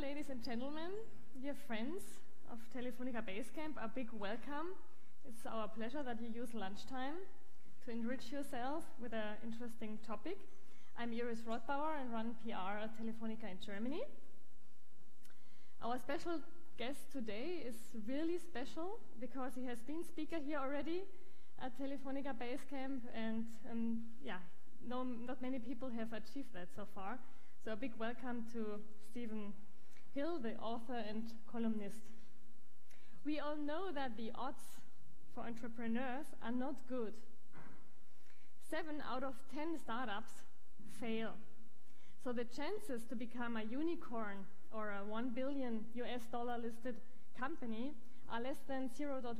ladies and gentlemen, dear friends of Telefónica Basecamp, a big welcome. It's our pleasure that you use lunchtime to enrich yourself with an interesting topic. I'm Iris Rothbauer and run PR at Telefónica in Germany. Our special guest today is really special because he has been speaker here already at Telefónica Basecamp, and um, yeah, no, not many people have achieved that so far. So a big welcome to Steven Hill, the author and columnist. We all know that the odds for entrepreneurs are not good. Seven out of ten startups fail. So the chances to become a unicorn or a 1 billion US dollar listed company are less than 0.1%.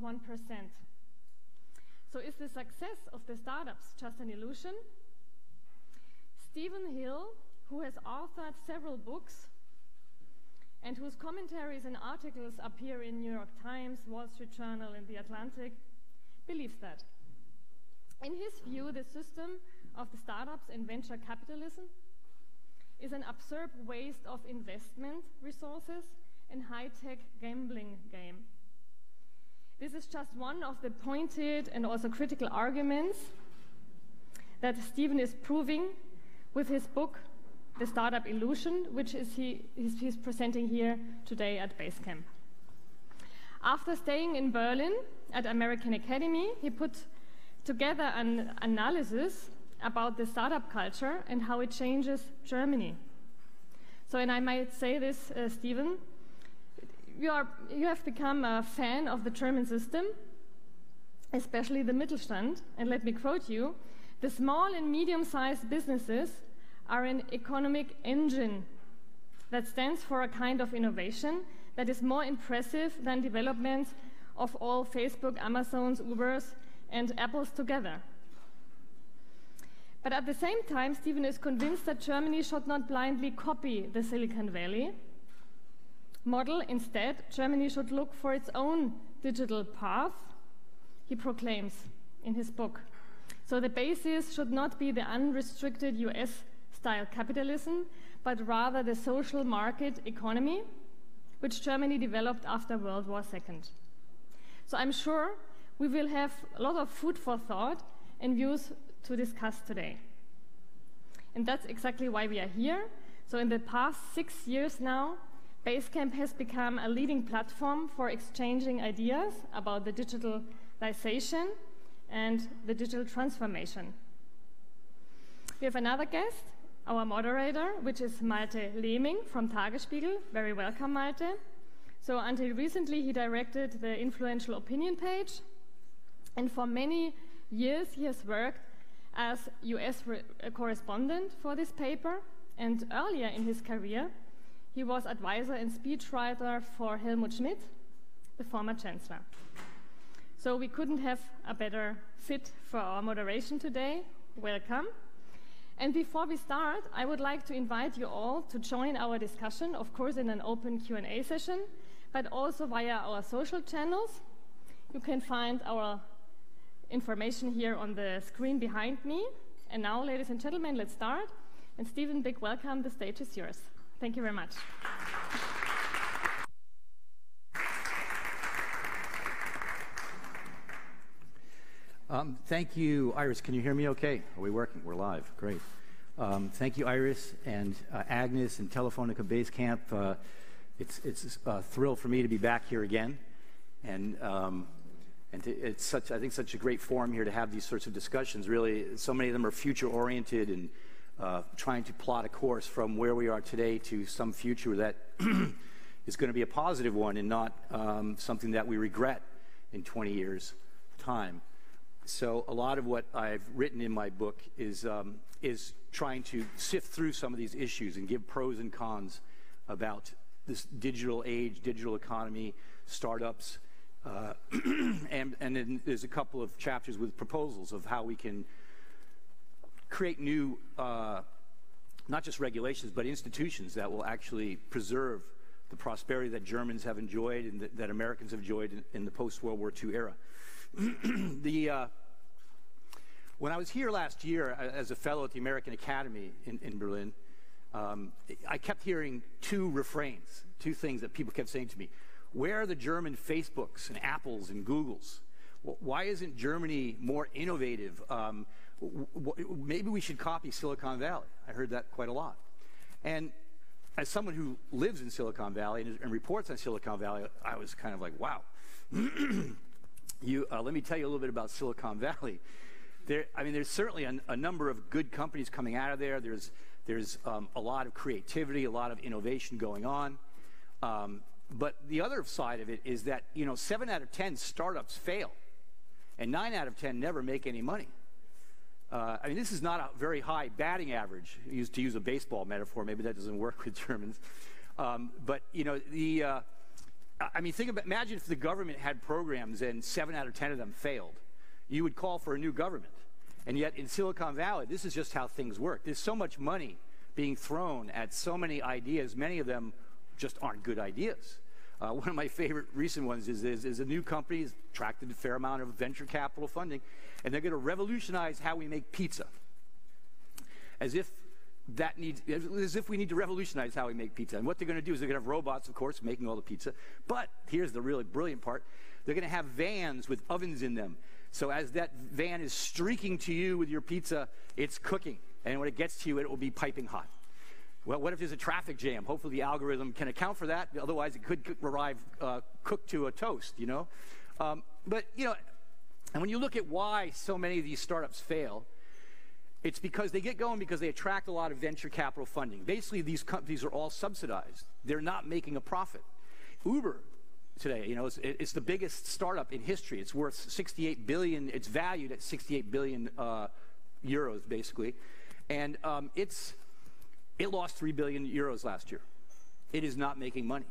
So is the success of the startups just an illusion? Steven Hill, who has authored several books and whose commentaries and articles appear in New York Times, Wall Street Journal, and The Atlantic, believes that. In his view, the system of the startups and venture capitalism is an absurd waste of investment resources and high-tech gambling game. This is just one of the pointed and also critical arguments that Steven is proving with his book, The Startup Illusion, which is he, he's, he's presenting here today at Basecamp. After staying in Berlin at American Academy, he put together an analysis about the startup culture and how it changes Germany. So, and I might say this, uh, Steven, you, are, you have become a fan of the German system, especially the Mittelstand, and let me quote you the small and medium sized businesses are an economic engine that stands for a kind of innovation that is more impressive than developments of all Facebook, Amazons, Ubers, and Apples together. But at the same time, Steven is convinced that Germany should not blindly copy the Silicon Valley model. Instead, Germany should look for its own digital path, he proclaims in his book. So the basis should not be the unrestricted US style capitalism, but rather the social market economy, which Germany developed after World War II. So I'm sure we will have a lot of food for thought and views to discuss today. And that's exactly why we are here. So in the past six years now, Basecamp has become a leading platform for exchanging ideas about the digitalization and the digital transformation. We have another guest, our moderator, which is Malte Lehming from Tagesspiegel. Very welcome, Malte. So until recently, he directed the influential opinion page, and for many years he has worked as US uh, correspondent for this paper, and earlier in his career, he was advisor and speechwriter for Helmut Schmidt, the former chancellor. So we couldn't have a better fit for our moderation today. Welcome. And before we start, I would like to invite you all to join our discussion, of course in an open Q&A session, but also via our social channels. You can find our information here on the screen behind me. And now, ladies and gentlemen, let's start. And Steven, big welcome. The stage is yours. Thank you very much. Um, thank you, Iris. Can you hear me okay? Are we working? We're live. Great. Um, thank you, Iris and uh, Agnes and Telefónica Basecamp. Uh, it's, it's a thrill for me to be back here again. And, um, and to, it's such, I think, such a great forum here to have these sorts of discussions. Really, so many of them are future oriented and uh, trying to plot a course from where we are today to some future that is going to be a positive one and not um, something that we regret in 20 years' time. So a lot of what I've written in my book is, um, is trying to sift through some of these issues and give pros and cons about this digital age, digital economy, startups, uh, and, and then there's a couple of chapters with proposals of how we can create new, uh, not just regulations, but institutions that will actually preserve the prosperity that Germans have enjoyed and that, that Americans have enjoyed in, in the post-World War II era. the, uh, when I was here last year uh, as a fellow at the American Academy in, in Berlin, um, I kept hearing two refrains, two things that people kept saying to me. Where are the German Facebooks and Apples and Googles? Why isn't Germany more innovative? Um, maybe we should copy Silicon Valley. I heard that quite a lot. And as someone who lives in Silicon Valley and, and reports on Silicon Valley, I was kind of like, wow. you, uh, let me tell you a little bit about Silicon Valley. There, I mean, there's certainly a, a number of good companies coming out of there. There's, there's um, a lot of creativity, a lot of innovation going on. Um, but the other side of it is that, you know, seven out of 10 startups fail, and nine out of 10 never make any money. Uh, I mean, this is not a very high batting average. Used to use a baseball metaphor, maybe that doesn't work with Germans. Um, but you know, the uh, I mean, think about imagine if the government had programs and seven out of ten of them failed. You would call for a new government. And yet, in Silicon Valley, this is just how things work. There's so much money being thrown at so many ideas. Many of them just aren't good ideas. Uh, one of my favorite recent ones is, is, is a new company has attracted a fair amount of venture capital funding, and they're going to revolutionize how we make pizza. As if that needs, as if we need to revolutionize how we make pizza. And what they're going to do is they're going to have robots, of course, making all the pizza. But here's the really brilliant part: they're going to have vans with ovens in them. So as that van is streaking to you with your pizza, it's cooking, and when it gets to you, it will be piping hot. Well, what if there's a traffic jam? Hopefully, the algorithm can account for that. Otherwise, it could arrive uh, cooked to a toast, you know? Um, but, you know, and when you look at why so many of these startups fail, it's because they get going because they attract a lot of venture capital funding. Basically, these companies are all subsidized. They're not making a profit. Uber today, you know, it's, it's the biggest startup in history. It's worth 68 billion. It's valued at 68 billion uh, euros, basically, and um, it's it lost 3 billion euros last year. It is not making money.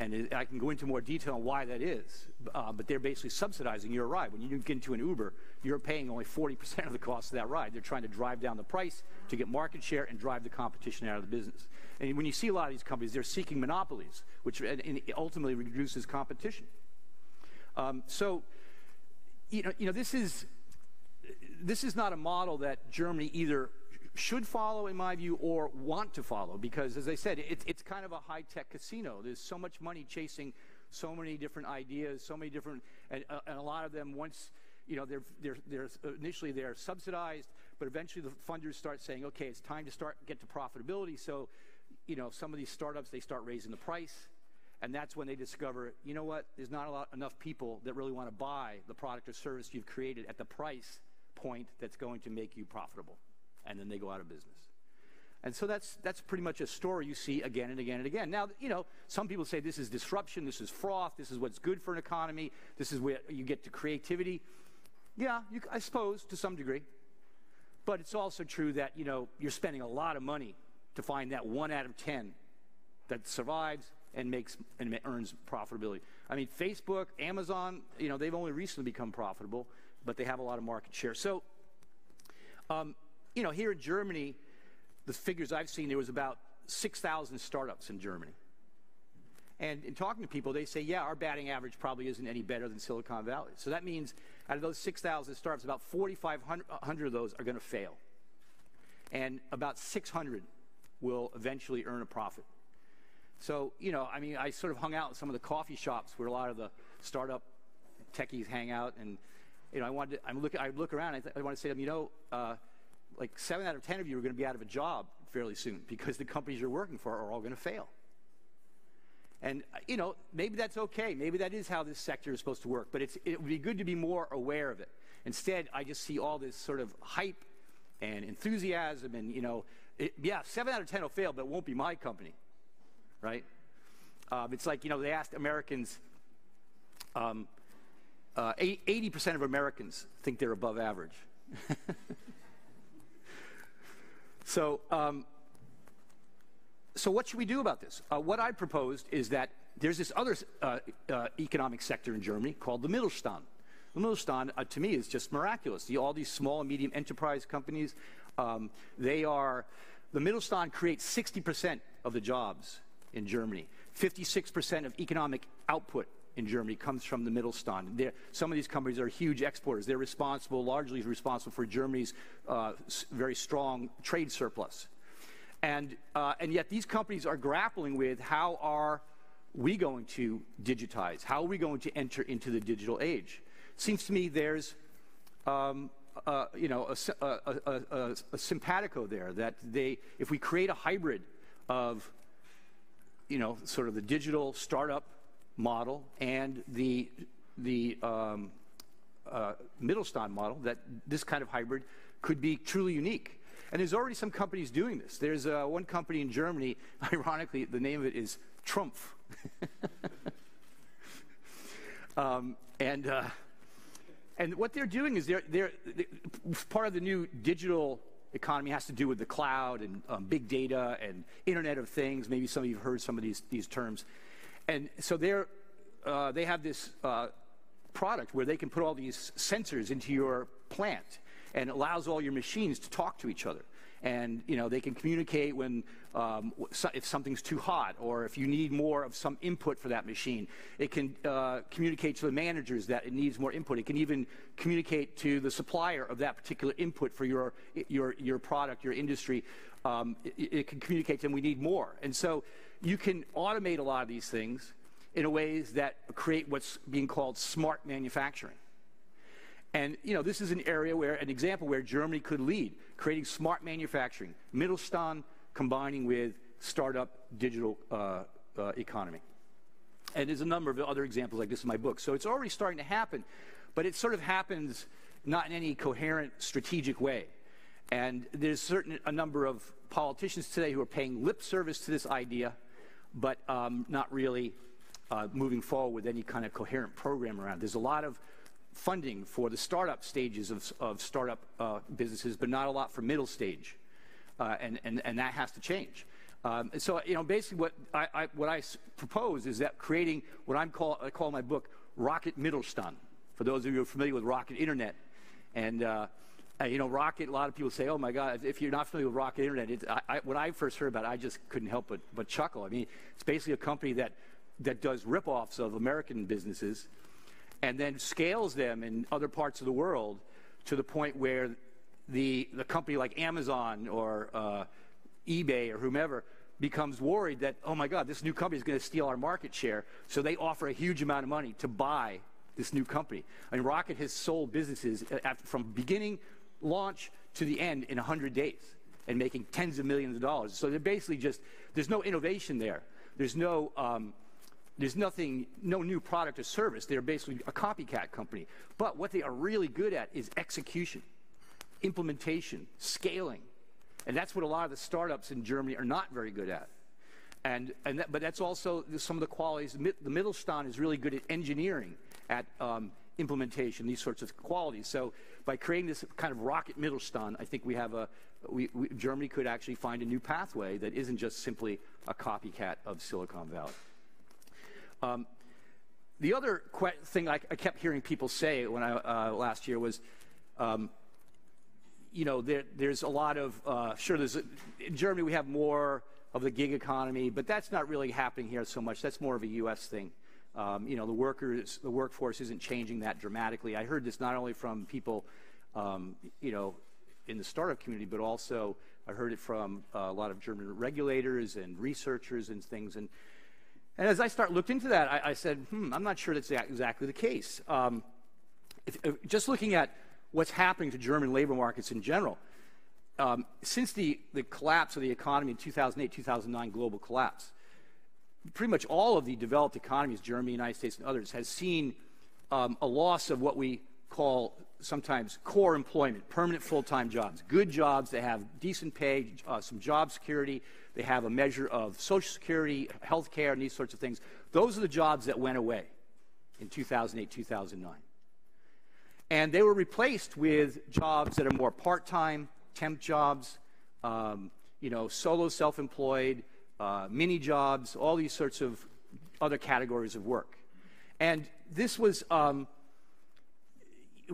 And it, I can go into more detail on why that is, uh, but they're basically subsidizing your ride. When you get into an Uber, you're paying only 40% of the cost of that ride. They're trying to drive down the price to get market share and drive the competition out of the business. And when you see a lot of these companies, they're seeking monopolies, which ultimately reduces competition. Um, so, you know, you know, this is this is not a model that Germany either should follow, in my view, or want to follow. Because, as I said, it, it's kind of a high tech casino. There's so much money chasing so many different ideas, so many different, and, uh, and a lot of them once. You know, they're, they're, they're initially they're subsidized, but eventually the funders start saying, okay, it's time to start get to profitability. So, you know, some of these startups they start raising the price, and that's when they discover, you know what, there's not a lot, enough people that really want to buy the product or service you've created at the price point that's going to make you profitable and then they go out of business. And so that's, that's pretty much a story you see again and again and again. Now, you know, some people say this is disruption, this is froth, this is what's good for an economy, this is where you get to creativity. Yeah, you, I suppose to some degree. But it's also true that, you know, you're spending a lot of money to find that one out of 10 that survives and makes and earns profitability. I mean, Facebook, Amazon, you know, they've only recently become profitable, but they have a lot of market share. So, um, you know, here in Germany, the figures I've seen, there was about 6,000 startups in Germany. And in talking to people, they say, yeah, our batting average probably isn't any better than Silicon Valley. So that means out of those 6,000 startups, about 4,500 of those are going to fail. And about 600 will eventually earn a profit. So, you know, I mean, I sort of hung out in some of the coffee shops where a lot of the startup techies hang out. And, you know, I wanted to, I'm look, I look around, I, I want to say to them, you know, uh, like seven out of 10 of you are going to be out of a job fairly soon because the companies you're working for are all going to fail. And, you know, maybe that's okay. Maybe that is how this sector is supposed to work. But it would be good to be more aware of it. Instead, I just see all this sort of hype and enthusiasm and, you know, it, yeah, seven out of 10 will fail, but it won't be my company, right? Um, it's like, you know, they asked Americans, um, uh, 80% of Americans think they're above average. So, um, so what should we do about this? Uh, what I proposed is that there's this other uh, uh, economic sector in Germany called the Mittelstand. The Mittelstand, uh, to me, is just miraculous. The, all these small and medium enterprise companies, um, they are, the Mittelstand creates 60% of the jobs in Germany. 56% of economic output in Germany comes from the Mittelstand. They're, some of these companies are huge exporters. They're responsible, largely responsible for Germany's uh, very strong trade surplus. And, uh, and yet these companies are grappling with how are we going to digitize? How are we going to enter into the digital age? Seems to me there's um, uh, you know, a, a, a, a, simpatico there that they, if we create a hybrid of, you know, sort of the digital startup model and the, the um, uh, Mittelstand model, that this kind of hybrid could be truly unique. And there's already some companies doing this. There's uh, one company in Germany, ironically, the name of it is Trumpf. um, and uh, and what they're doing is they're, they're, they're, part of the new digital economy has to do with the cloud and um, big data and Internet of Things. Maybe some of you have heard some of these, these terms. And so they're, uh, they have this uh, product where they can put all these sensors into your plant and allows all your machines to talk to each other and you know they can communicate when um, if something's too hot or if you need more of some input for that machine. It can uh, communicate to the managers that it needs more input. It can even communicate to the supplier of that particular input for your your your product, your industry. Um, it, it can communicate to them we need more, and so you can automate a lot of these things in ways that create what's being called smart manufacturing. And you know, this is an area where an example where Germany could lead, creating smart manufacturing, Mittelstand combining with startup digital uh, uh, economy. And there's a number of other examples like this in my book. So it's already starting to happen, but it sort of happens not in any coherent, strategic way. And there's certain a number of politicians today who are paying lip service to this idea, but um, not really uh, moving forward with any kind of coherent program around. There's a lot of funding for the startup stages of, of startup uh, businesses, but not a lot for middle stage. Uh, and, and, and that has to change. Um, so, you know, basically what I, I, what I propose is that creating what I'm call, I call my book Rocket Mittelstand, for those of you who are familiar with Rocket Internet. And, uh, uh, you know, Rocket, a lot of people say, oh my God, if you're not familiar with Rocket Internet, it, I, when I first heard about it, I just couldn't help but, but chuckle. I mean, it's basically a company that, that does rip-offs of American businesses and then scales them in other parts of the world to the point where the, the company like Amazon or uh, eBay or whomever becomes worried that, oh my God, this new company is going to steal our market share. So they offer a huge amount of money to buy this new company. I mean, Rocket has sold businesses after, from beginning launch to the end in 100 days and making tens of millions of dollars. So they're basically just, there's no innovation there. There's no, um, there's nothing, no new product or service. They're basically a copycat company. But what they are really good at is execution, implementation, scaling. And that's what a lot of the startups in Germany are not very good at. And, and that, but that's also some of the qualities. The Mittelstand is really good at engineering, at um, implementation, these sorts of qualities. So by creating this kind of rocket Mittelstand, I think we have a, we, we, Germany could actually find a new pathway that isn't just simply a copycat of Silicon Valley. Um, the other thing I, I, kept hearing people say when I uh, last year was, um, you know, there, there's a lot of uh, sure. There's a, in Germany we have more of the gig economy, but that's not really happening here so much. That's more of a U.S. thing. Um, you know, the workers, the workforce isn't changing that dramatically. I heard this not only from people, um, you know, in the startup community, but also I heard it from uh, a lot of German regulators and researchers and things. And and as I start looked into that, I, I said, hmm, I'm not sure that's exactly the case. Um, if, if, just looking at what's happening to German labor markets in general, um, since the, the collapse of the economy in 2008, 2009 global collapse, pretty much all of the developed economies, Germany, United States, and others, has seen um, a loss of what we call sometimes core employment, permanent full-time jobs, good jobs that have decent pay, uh, some job security, they have a measure of Social Security, health care, and these sorts of things. Those are the jobs that went away in 2008, 2009. And they were replaced with jobs that are more part-time, temp jobs, um, you know, solo self-employed, uh, mini jobs, all these sorts of other categories of work. And this was um,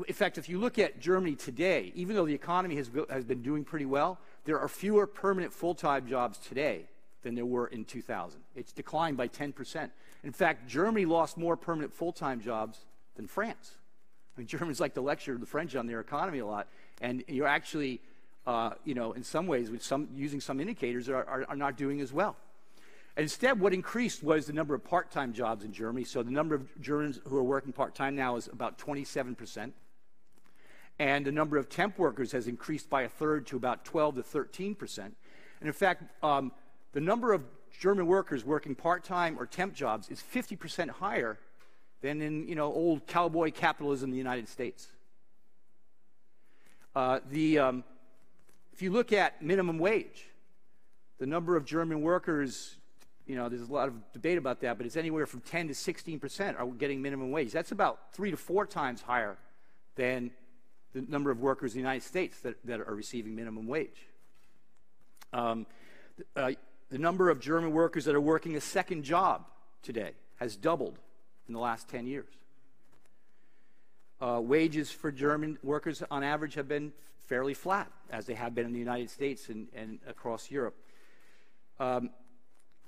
in fact, if you look at Germany today, even though the economy has, has been doing pretty well, there are fewer permanent full-time jobs today than there were in 2000. It's declined by 10%. In fact, Germany lost more permanent full-time jobs than France. I mean, Germans like to lecture the French on their economy a lot, and you're actually uh, you know, in some ways, with some, using some indicators, are, are, are not doing as well. Instead, what increased was the number of part-time jobs in Germany. So the number of Germans who are working part-time now is about 27 percent. And the number of temp workers has increased by a third to about 12 to 13 percent. And in fact, um, the number of German workers working part-time or temp jobs is 50 percent higher than in you know old cowboy capitalism in the United States. Uh, the, um, if you look at minimum wage, the number of German workers, you know, there's a lot of debate about that, but it's anywhere from 10 to 16 percent are getting minimum wage. That's about three to four times higher than the number of workers in the United States that, that are receiving minimum wage. Um, uh, the number of German workers that are working a second job today has doubled in the last 10 years. Uh, wages for German workers on average have been fairly flat, as they have been in the United States and, and across Europe. Um,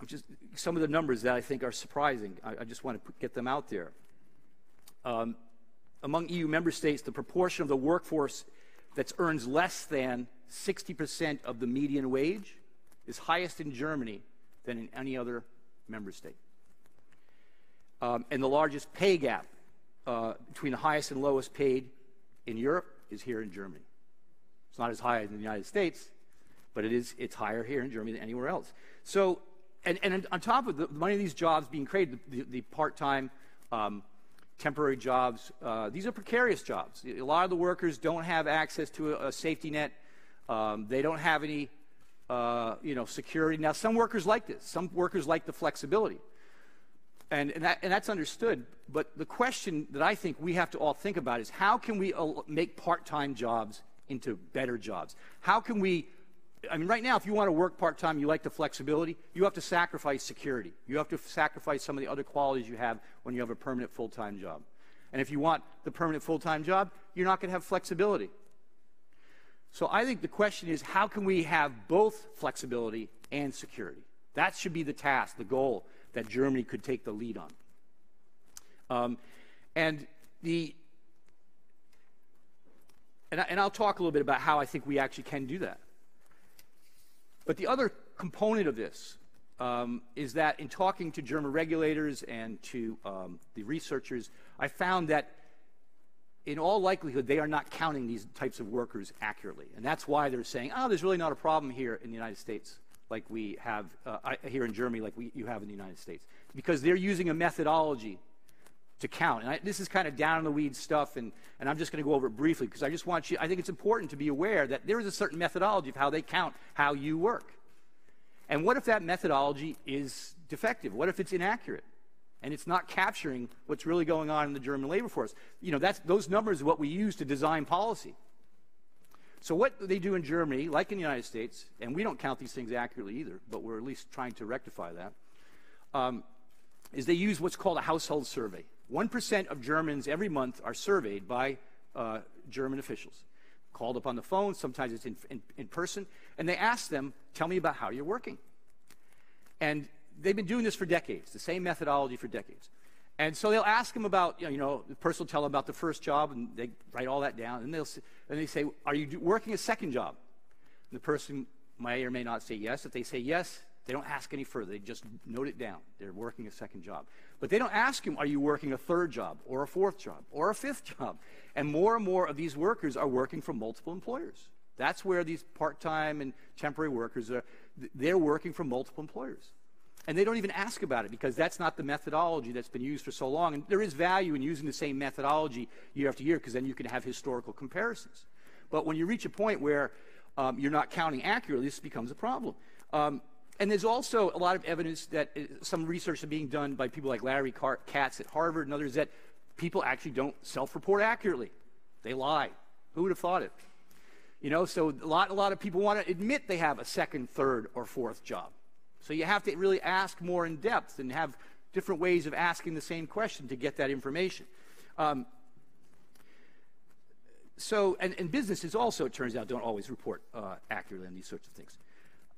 just some of the numbers that I think are surprising. I, I just want to get them out there. Um, among EU member states, the proportion of the workforce that earns less than 60% of the median wage is highest in Germany than in any other member state. Um, and the largest pay gap uh, between the highest and lowest paid in Europe is here in Germany. It's not as high as in the United States, but it is, it's higher here in Germany than anywhere else. So, and, and on top of the money of these jobs being created, the, the part-time, um, temporary jobs, uh, these are precarious jobs. A lot of the workers don't have access to a, a safety net. Um, they don't have any, uh, you know, security. Now, some workers like this. Some workers like the flexibility. And, and, that, and, that's understood. But the question that I think we have to all think about is how can we make part time jobs into better jobs? How can we, I mean, right now, if you want to work part time, you like the flexibility, you have to sacrifice security. You have to sacrifice some of the other qualities you have when you have a permanent full time job. And if you want the permanent full time job, you're not going to have flexibility. So I think the question is how can we have both flexibility and security? That should be the task, the goal that Germany could take the lead on. Um, and the and, I, will talk a little bit about how I think we actually can do that. But the other component of this um, is that in talking to German regulators and to um, the researchers, I found that in all likelihood, they are not counting these types of workers accurately. And that's why they're saying, oh, there's really not a problem here in the United States like we have uh, here in Germany, like we, you have in the United States, because they're using a methodology to count. And I, this is kind of down in the weeds stuff, and, and I'm just going to go over it briefly because I just want you, I think it's important to be aware that there is a certain methodology of how they count how you work. And what if that methodology is defective? What if it's inaccurate? And it's not capturing what's really going on in the German labor force. You know, that's, those numbers are what we use to design policy. So what they do in Germany, like in the United States, and we don't count these things accurately either, but we're at least trying to rectify that, um, is they use what's called a household survey. 1% of Germans every month are surveyed by uh, German officials, called up on the phone, sometimes it's in, in, in person, and they ask them, tell me about how you're working. And they've been doing this for decades, the same methodology for decades. And so they'll ask them about, you know, you know, the person will tell them about the first job, and they write all that down. And they'll and they say, "Are you working a second job?" And the person may or may not say yes. If they say yes, they don't ask any further. They just note it down. They're working a second job. But they don't ask them, "Are you working a third job, or a fourth job, or a fifth job?" And more and more of these workers are working for multiple employers. That's where these part-time and temporary workers are. They're working for multiple employers. And they don't even ask about it because that's not the methodology that's been used for so long. And there is value in using the same methodology year after year because then you can have historical comparisons. But when you reach a point where um, you're not counting accurately, this becomes a problem. Um, and there's also a lot of evidence that uh, some research is being done by people like Larry Katz at Harvard and others that people actually don't self-report accurately. They lie. Who would have thought it? You know, so a lot, a lot of people want to admit they have a second, third, or fourth job. So you have to really ask more in depth and have different ways of asking the same question to get that information. Um, so, and, and, businesses also, it turns out, don't always report uh, accurately on these sorts of things.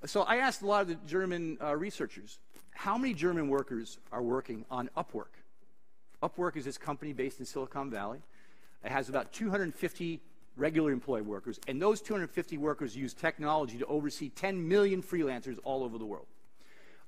So I asked a lot of the German uh, researchers, how many German workers are working on Upwork? Upwork is this company based in Silicon Valley. It has about 250 regular employed workers, and those 250 workers use technology to oversee 10 million freelancers all over the world.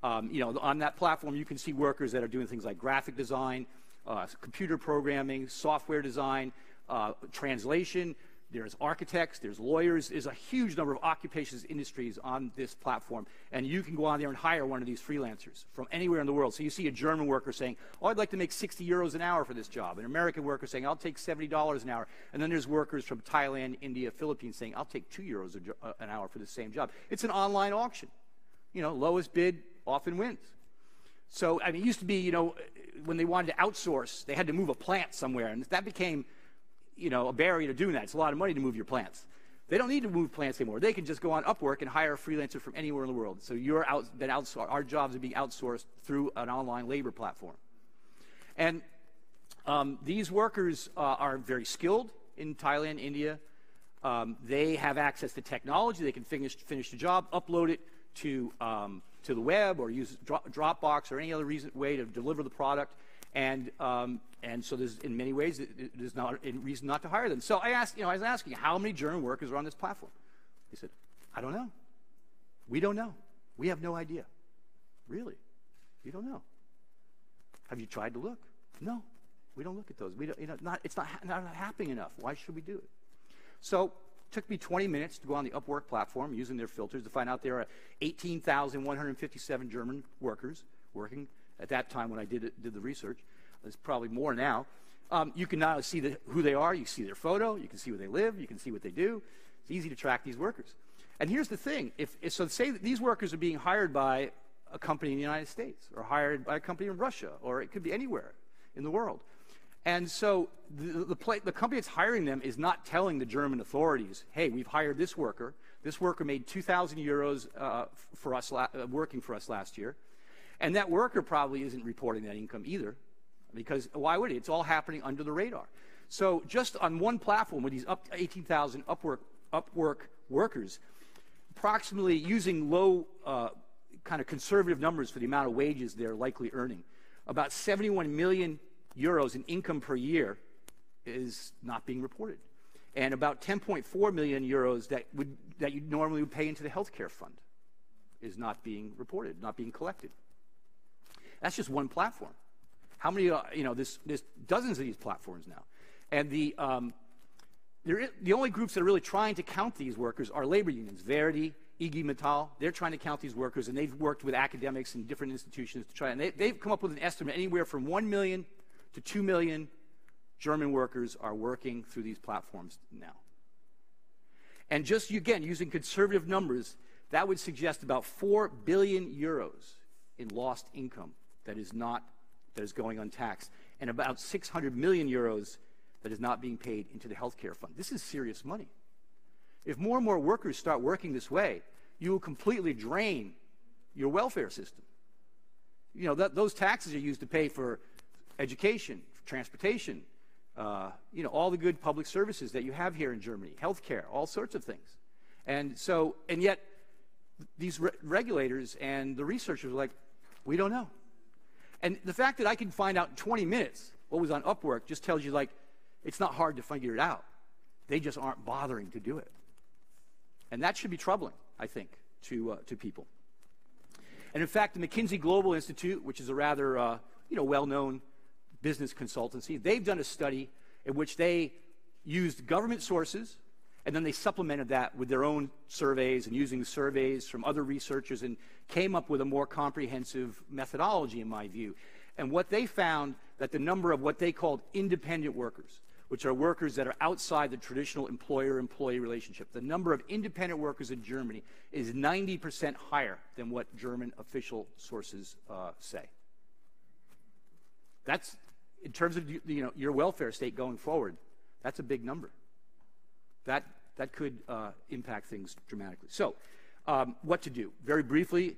Um, you know, on that platform, you can see workers that are doing things like graphic design, uh, computer programming, software design, uh, translation, there's architects, there's lawyers, there's a huge number of occupations, industries on this platform. And you can go on there and hire one of these freelancers from anywhere in the world. So you see a German worker saying, oh, I'd like to make 60 euros an hour for this job. An American worker saying, I'll take $70 an hour. And then there's workers from Thailand, India, Philippines saying, I'll take 2 euros uh, an hour for the same job. It's an online auction. You know, lowest bid often wins. So, I mean, it used to be, you know, when they wanted to outsource, they had to move a plant somewhere. And that became you know, a barrier to doing that. It's a lot of money to move your plants. They don't need to move plants anymore. They can just go on Upwork and hire a freelancer from anywhere in the world. So you're out, been. Our jobs are being outsourced through an online labor platform. And um, these workers uh, are very skilled in Thailand, India. Um, they have access to technology. They can finish, finish the job, upload it to, um, to the web, or use Dropbox or any other reason, way to deliver the product. And, um, and so there's, in many ways, there's not a reason not to hire them. So I asked, you know, I was asking, how many German workers are on this platform? He said, I don't know. We don't know. We have no idea. Really? We don't know. Have you tried to look? No. We don't look at those. We don't, you know, not, it's not, not happening enough. Why should we do it? So it took me 20 minutes to go on the Upwork platform using their filters to find out there are 18,157 German workers working at that time when I did, it, did the research. There's probably more now. Um, you can now see the, who they are. You see their photo. You can see where they live. You can see what they do. It's easy to track these workers. And here's the thing. If, if so say that these workers are being hired by a company in the United States or hired by a company in Russia or it could be anywhere in the world. And so the, the, the, company that's hiring them is not telling the German authorities, hey, we've hired this worker. This worker made 2,000 euros uh, for us uh, working for us last year. And that worker probably isn't reporting that income either, because why would he? It's all happening under the radar. So just on one platform with these up 18,000 Upwork, Upwork workers, approximately using low uh, kind of conservative numbers for the amount of wages they're likely earning, about 71 million euros in income per year is not being reported. And about 10.4 million euros that, would, that you normally would pay into the healthcare fund is not being reported, not being collected. That's just one platform. How many, uh, you know, there's, there's, dozens of these platforms now. And the, um, the only groups that are really trying to count these workers are labor unions, Verdi, IG Metall. They're trying to count these workers, and they've worked with academics and different institutions to try. And they, they've come up with an estimate anywhere from 1 million to 2 million German workers are working through these platforms now. And just again, using conservative numbers, that would suggest about 4 billion euros in lost income that is not that is going untaxed, and about 600 million euros that is not being paid into the healthcare fund. This is serious money. If more and more workers start working this way, you will completely drain your welfare system. You know, that, those taxes are used to pay for education, for transportation, uh, you know, all the good public services that you have here in Germany, healthcare, all sorts of things. And so, and yet, these re- regulators and the researchers are like, we don't know. And the fact that I can find out in 20 minutes what was on Upwork just tells you, like, it's not hard to figure it out. They just aren't bothering to do it. And that should be troubling, I think, to, uh, to people. And in fact, the McKinsey Global Institute, which is a rather uh, you know, well-known business consultancy, they've done a study in which they used government sources and then they supplemented that with their own surveys and using surveys from other researchers and came up with a more comprehensive methodology, in my view. And what they found that the number of what they called independent workers, which are workers that are outside the traditional employer-employee relationship, the number of independent workers in Germany is 90% higher than what German official sources uh, say. That's, in terms of you know, your welfare state going forward, that's a big number that, that could uh, impact things dramatically. So, um, what to do? Very briefly,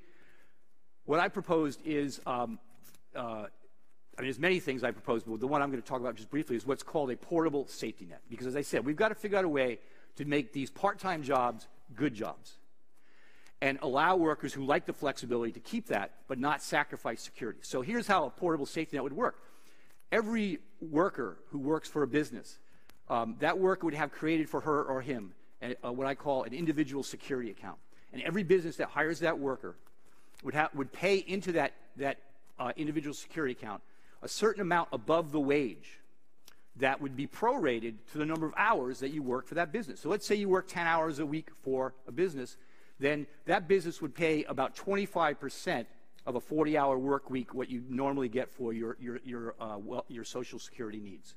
what I proposed is um, uh, I mean, there's many things I proposed, but the one I'm going to talk about just briefly is what's called a portable safety net. Because as I said, we've got to figure out a way to make these part-time jobs good jobs and allow workers who like the flexibility to keep that, but not sacrifice security. So here's how a portable safety net would work. Every worker who works for a business um, that worker would have created for her or him a, a, what I call an individual security account. And every business that hires that worker would, have, would pay into that, that uh, individual security account a certain amount above the wage that would be prorated to the number of hours that you work for that business. So let's say you work 10 hours a week for a business, then that business would pay about 25% of a 40-hour work week what you normally get for your, your, your, uh, well, your Social Security needs.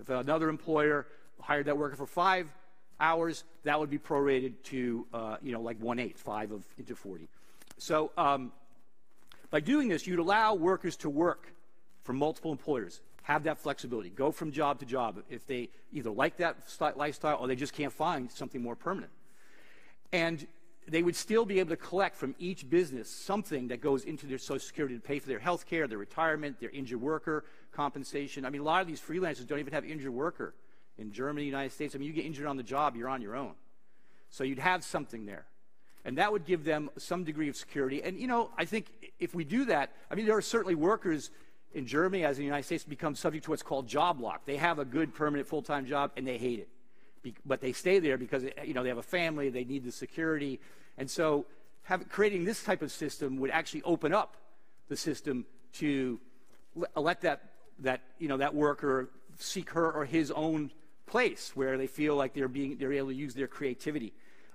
If another employer hired that worker for five hours, that would be prorated to, uh, you know, like one-eighth, five of, into 40. So um, by doing this, you'd allow workers to work for multiple employers, have that flexibility, go from job to job if they either like that lifestyle or they just can't find something more permanent. And they would still be able to collect from each business something that goes into their Social Security to pay for their health care, their retirement, their injured worker compensation. I mean, a lot of these freelancers don't even have injured worker in Germany, United States. I mean, you get injured on the job, you're on your own. So you'd have something there. And that would give them some degree of security. And, you know, I think if we do that, I mean, there are certainly workers in Germany, as in the United States, become subject to what's called job lock. They have a good, permanent, full time job, and they hate it but they stay there because you know they have a family, they need the security, and so have, creating this type of system would actually open up the system to let that that you know that worker seek her or his own place where they feel like they're being they're able to use their creativity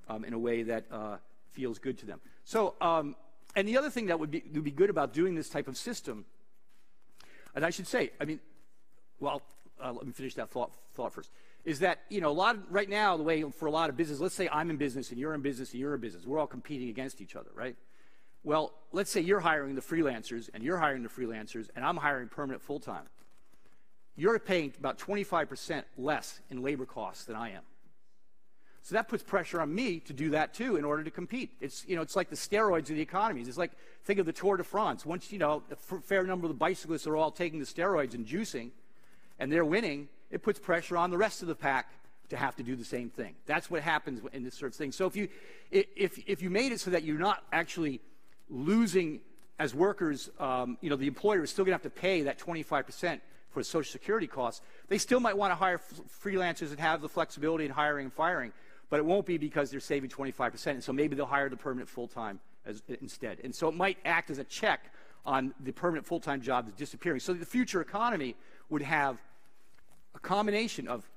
um, in a way that uh, feels good to them. So, um, and the other thing that would be would be good about doing this type of system, and I should say, I mean, well, uh, let me finish that thought thought first is that, you know, a lot of, right now, the way for a lot of business, let's say I'm in business and you're in business and you're in business. We're all competing against each other, right? Well, let's say you're hiring the freelancers and you're hiring the freelancers and I'm hiring permanent full time. You're paying about 25% less in labor costs than I am. So that puts pressure on me to do that too in order to compete. It's, you know, it's like the steroids of the economies. It's like, think of the Tour de France. Once, you know, a fair number of the bicyclists are all taking the steroids and juicing and they're winning, it puts pressure on the rest of the pack to have to do the same thing. That's what happens in this sort of thing. So if you, if, if you made it so that you're not actually losing as workers, um, you know, the employer is still going to have to pay that 25% for Social Security costs, they still might want to hire freelancers and have the flexibility in hiring and firing, but it won't be because they're saving 25%. And so maybe they'll hire the permanent full-time instead. And so it might act as a check on the permanent full-time job that's disappearing. So the future economy would have a combination of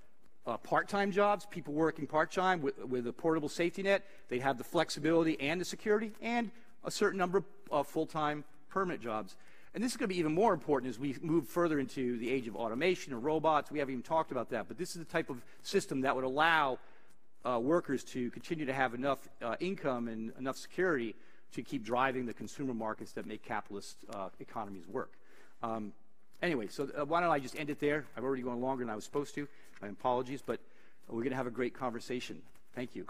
uh, part-time jobs, people working part-time with, with, a portable safety net. They'd have the flexibility and the security, and a certain number of uh, full-time permanent jobs. And this is going to be even more important as we move further into the age of automation and robots. We haven't even talked about that, but this is the type of system that would allow uh, workers to continue to have enough uh, income and enough security to keep driving the consumer markets that make capitalist uh, economies work. Um, Anyway, so uh, why don't I just end it there? I've already gone longer than I was supposed to. My apologies, but we're going to have a great conversation. Thank you.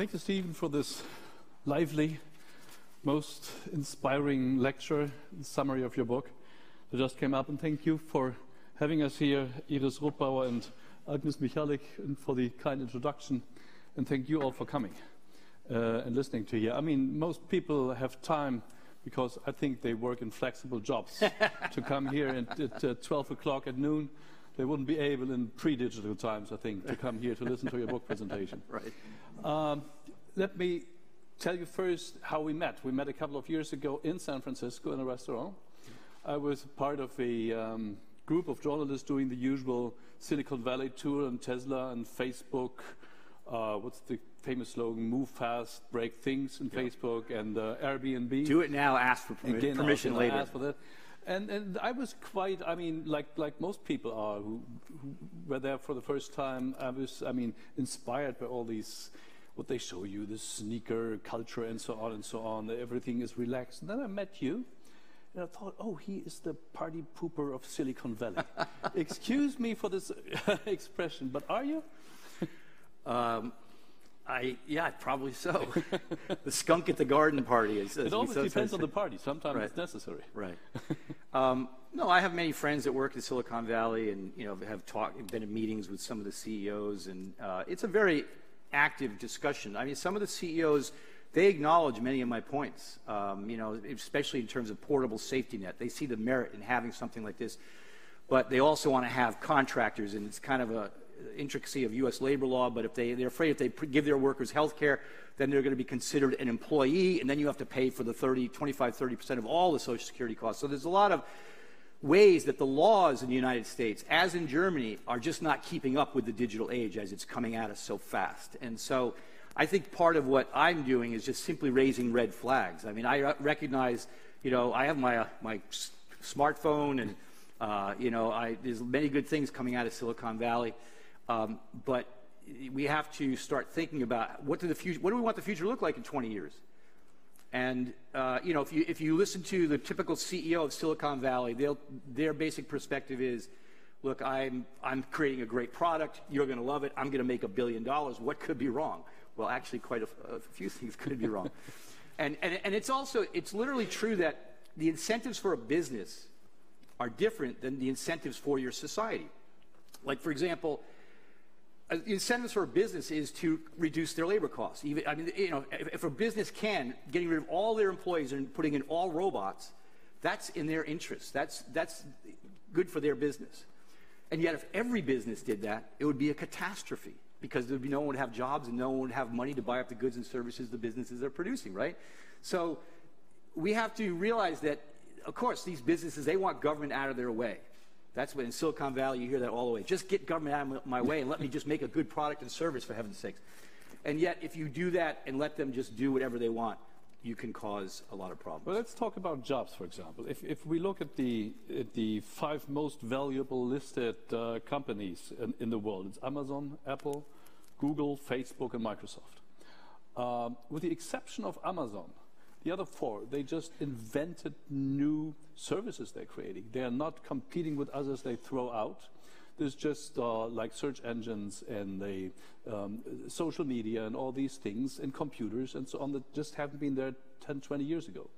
Thank you, Steven, for this lively most inspiring lecture, summary of your book that just came up. And thank you for having us here, Iris Rothbauer and Agnes Michalik, and for the kind introduction. And thank you all for coming uh, and listening to here. I mean, most people have time because I think they work in flexible jobs to come here at, at uh, 12 o'clock at noon. They wouldn't be able in pre-digital times, I think, to come here to listen to your book presentation. Right. Um, let me tell you first how we met. We met a couple of years ago in San Francisco in a restaurant. I was part of a um, group of journalists doing the usual Silicon Valley tour and Tesla and Facebook. Uh, what's the famous slogan? Move fast, break things in Facebook and uh, Airbnb. Do it now, ask for permi Again, permission later. Ask for that. And, and I was quite, I mean, like, like most people are who, who were there for the first time, I was, I mean, inspired by all these what they show you, the sneaker culture and so on and so on. Everything is relaxed. And then I met you. And I thought, oh, he is the party pooper of Silicon Valley. Excuse me for this expression, but are you? Um, I yeah, probably so. the skunk at the garden party. Is, it always depends on the party. Sometimes right. it's necessary. Right. um, no, I have many friends that work in Silicon Valley, and you know have talked, been in meetings with some of the CEOs, and uh, it's a very active discussion. I mean, some of the CEOs they acknowledge many of my points. Um, you know, especially in terms of portable safety net, they see the merit in having something like this, but they also want to have contractors, and it's kind of a intricacy of U.S. labor law, but if they, they're afraid if they give their workers health care, then they're going to be considered an employee, and then you have to pay for the 30, 25, 30% of all the Social Security costs. So there's a lot of ways that the laws in the United States, as in Germany, are just not keeping up with the digital age as it's coming at us so fast. And so I think part of what I'm doing is just simply raising red flags. I mean, I recognize, you know, I have my, uh, my smartphone and, uh, you know, I, there's many good things coming out of Silicon Valley. Um, but we have to start thinking about what, do the future, what do we want the future to look like in 20 years? And uh, you know, if you, if you listen to the typical CEO of Silicon Valley, their basic perspective is, look, I'm, I'm creating a great product. You're going to love it. I'm going to make a billion dollars. What could be wrong? Well, actually, quite a, a few things could be wrong. and, and, and it's also, it's literally true that the incentives for a business are different than the incentives for your society. Like, for example, the incentives for a business is to reduce their labor costs. Even, I mean, you know, if, if, a business can, getting rid of all their employees and putting in all robots, that's in their interest. That's, that's good for their business. And yet, if every business did that, it would be a catastrophe because there'd be no one would have jobs and no one would have money to buy up the goods and services the businesses are producing, right? So we have to realize that, of course, these businesses, they want government out of their way. That's what in Silicon Valley you hear that all the way. Just get government out of my way and let me just make a good product and service for heaven's sakes. And yet, if you do that and let them just do whatever they want, you can cause a lot of problems. Well, let's talk about jobs, for example. If, if we look at the, at the five most valuable listed uh, companies in, in, the world, it's Amazon, Apple, Google, Facebook, and Microsoft. Um, with the exception of Amazon, the other four, they just invented new services they're creating. They are not competing with others they throw out. There's just uh, like search engines and the um, social media and all these things and computers and so on that just haven't been there 10, 20 years ago.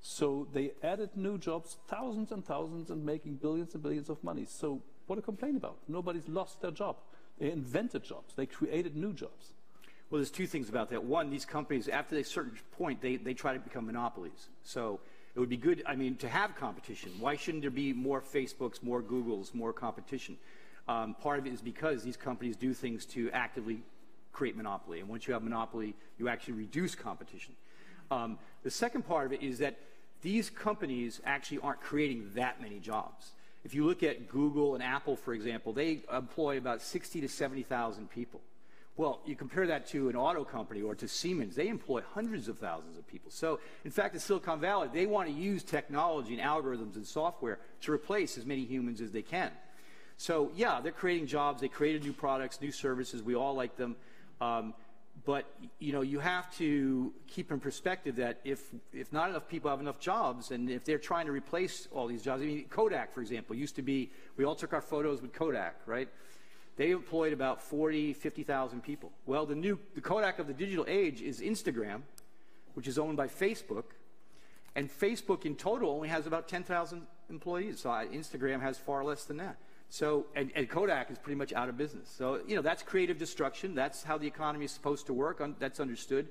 So they added new jobs, thousands and thousands, and making billions and billions of money. So what to complain about? Nobody's lost their job. They invented jobs. They created new jobs. Well, there's two things about that. One, these companies, after a certain point, they, they try to become monopolies. So it would be good, I mean, to have competition. Why shouldn't there be more Facebooks, more Googles, more competition? Um, part of it is because these companies do things to actively create monopoly. And once you have monopoly, you actually reduce competition. Um, the second part of it is that these companies actually aren't creating that many jobs. If you look at Google and Apple, for example, they employ about 60 to 70,000 people. Well, you compare that to an auto company or to Siemens, they employ hundreds of thousands of people. So, in fact, in Silicon Valley, they want to use technology and algorithms and software to replace as many humans as they can. So, yeah, they're creating jobs, they created new products, new services, we all like them. Um, but you know, you have to keep in perspective that if if not enough people have enough jobs, and if they're trying to replace all these jobs, I mean, Kodak, for example, used to be we all took our photos with Kodak, right? They employed about 40, 50,000 people. Well, the new the Kodak of the digital age is Instagram, which is owned by Facebook, and Facebook in total only has about 10,000 employees. So Instagram has far less than that. So, and, and, Kodak is pretty much out of business. So, you know, that's creative destruction. That's how the economy is supposed to work. that's understood.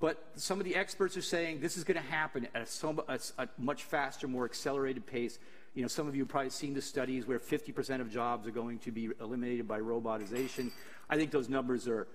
But some of the experts are saying this is going to happen at a, so, a, a, much faster, more accelerated pace. You know, some of you have probably seen the studies where 50% of jobs are going to be eliminated by robotization. I think those numbers are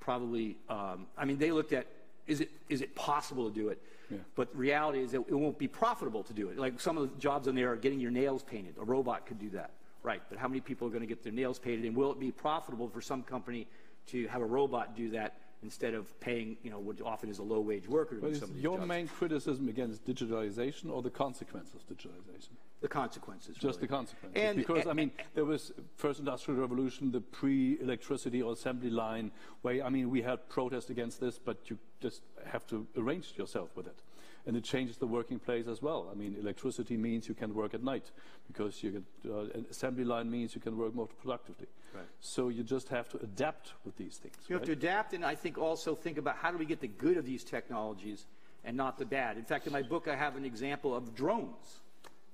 probably, um, I mean, they looked at is it, is it possible to do it? Yeah. But the reality is that it won't be profitable to do it. Like some of the jobs on there are getting your nails painted. A robot could do that. Right, but how many people are going to get their nails painted? And will it be profitable for some company to have a robot do that instead of paying, you know, what often is a low-wage worker to but do some of these your jobs? main criticism against digitalization or the consequences of digitalization? The consequences. Just really. the consequences. And, because, I mean, there was first industrial revolution, the pre-electricity or assembly line, where, I mean, we had protest against this, but you just have to arrange yourself with it. and it changes the working place as well. I mean, electricity means you can work at night because you get, uh, an assembly line means you can work more productively. Right. So you just have to adapt with these things. You have to adapt, and I think also think about how do we get the good of these technologies and not the bad. In fact, in my book, I have an example of drones.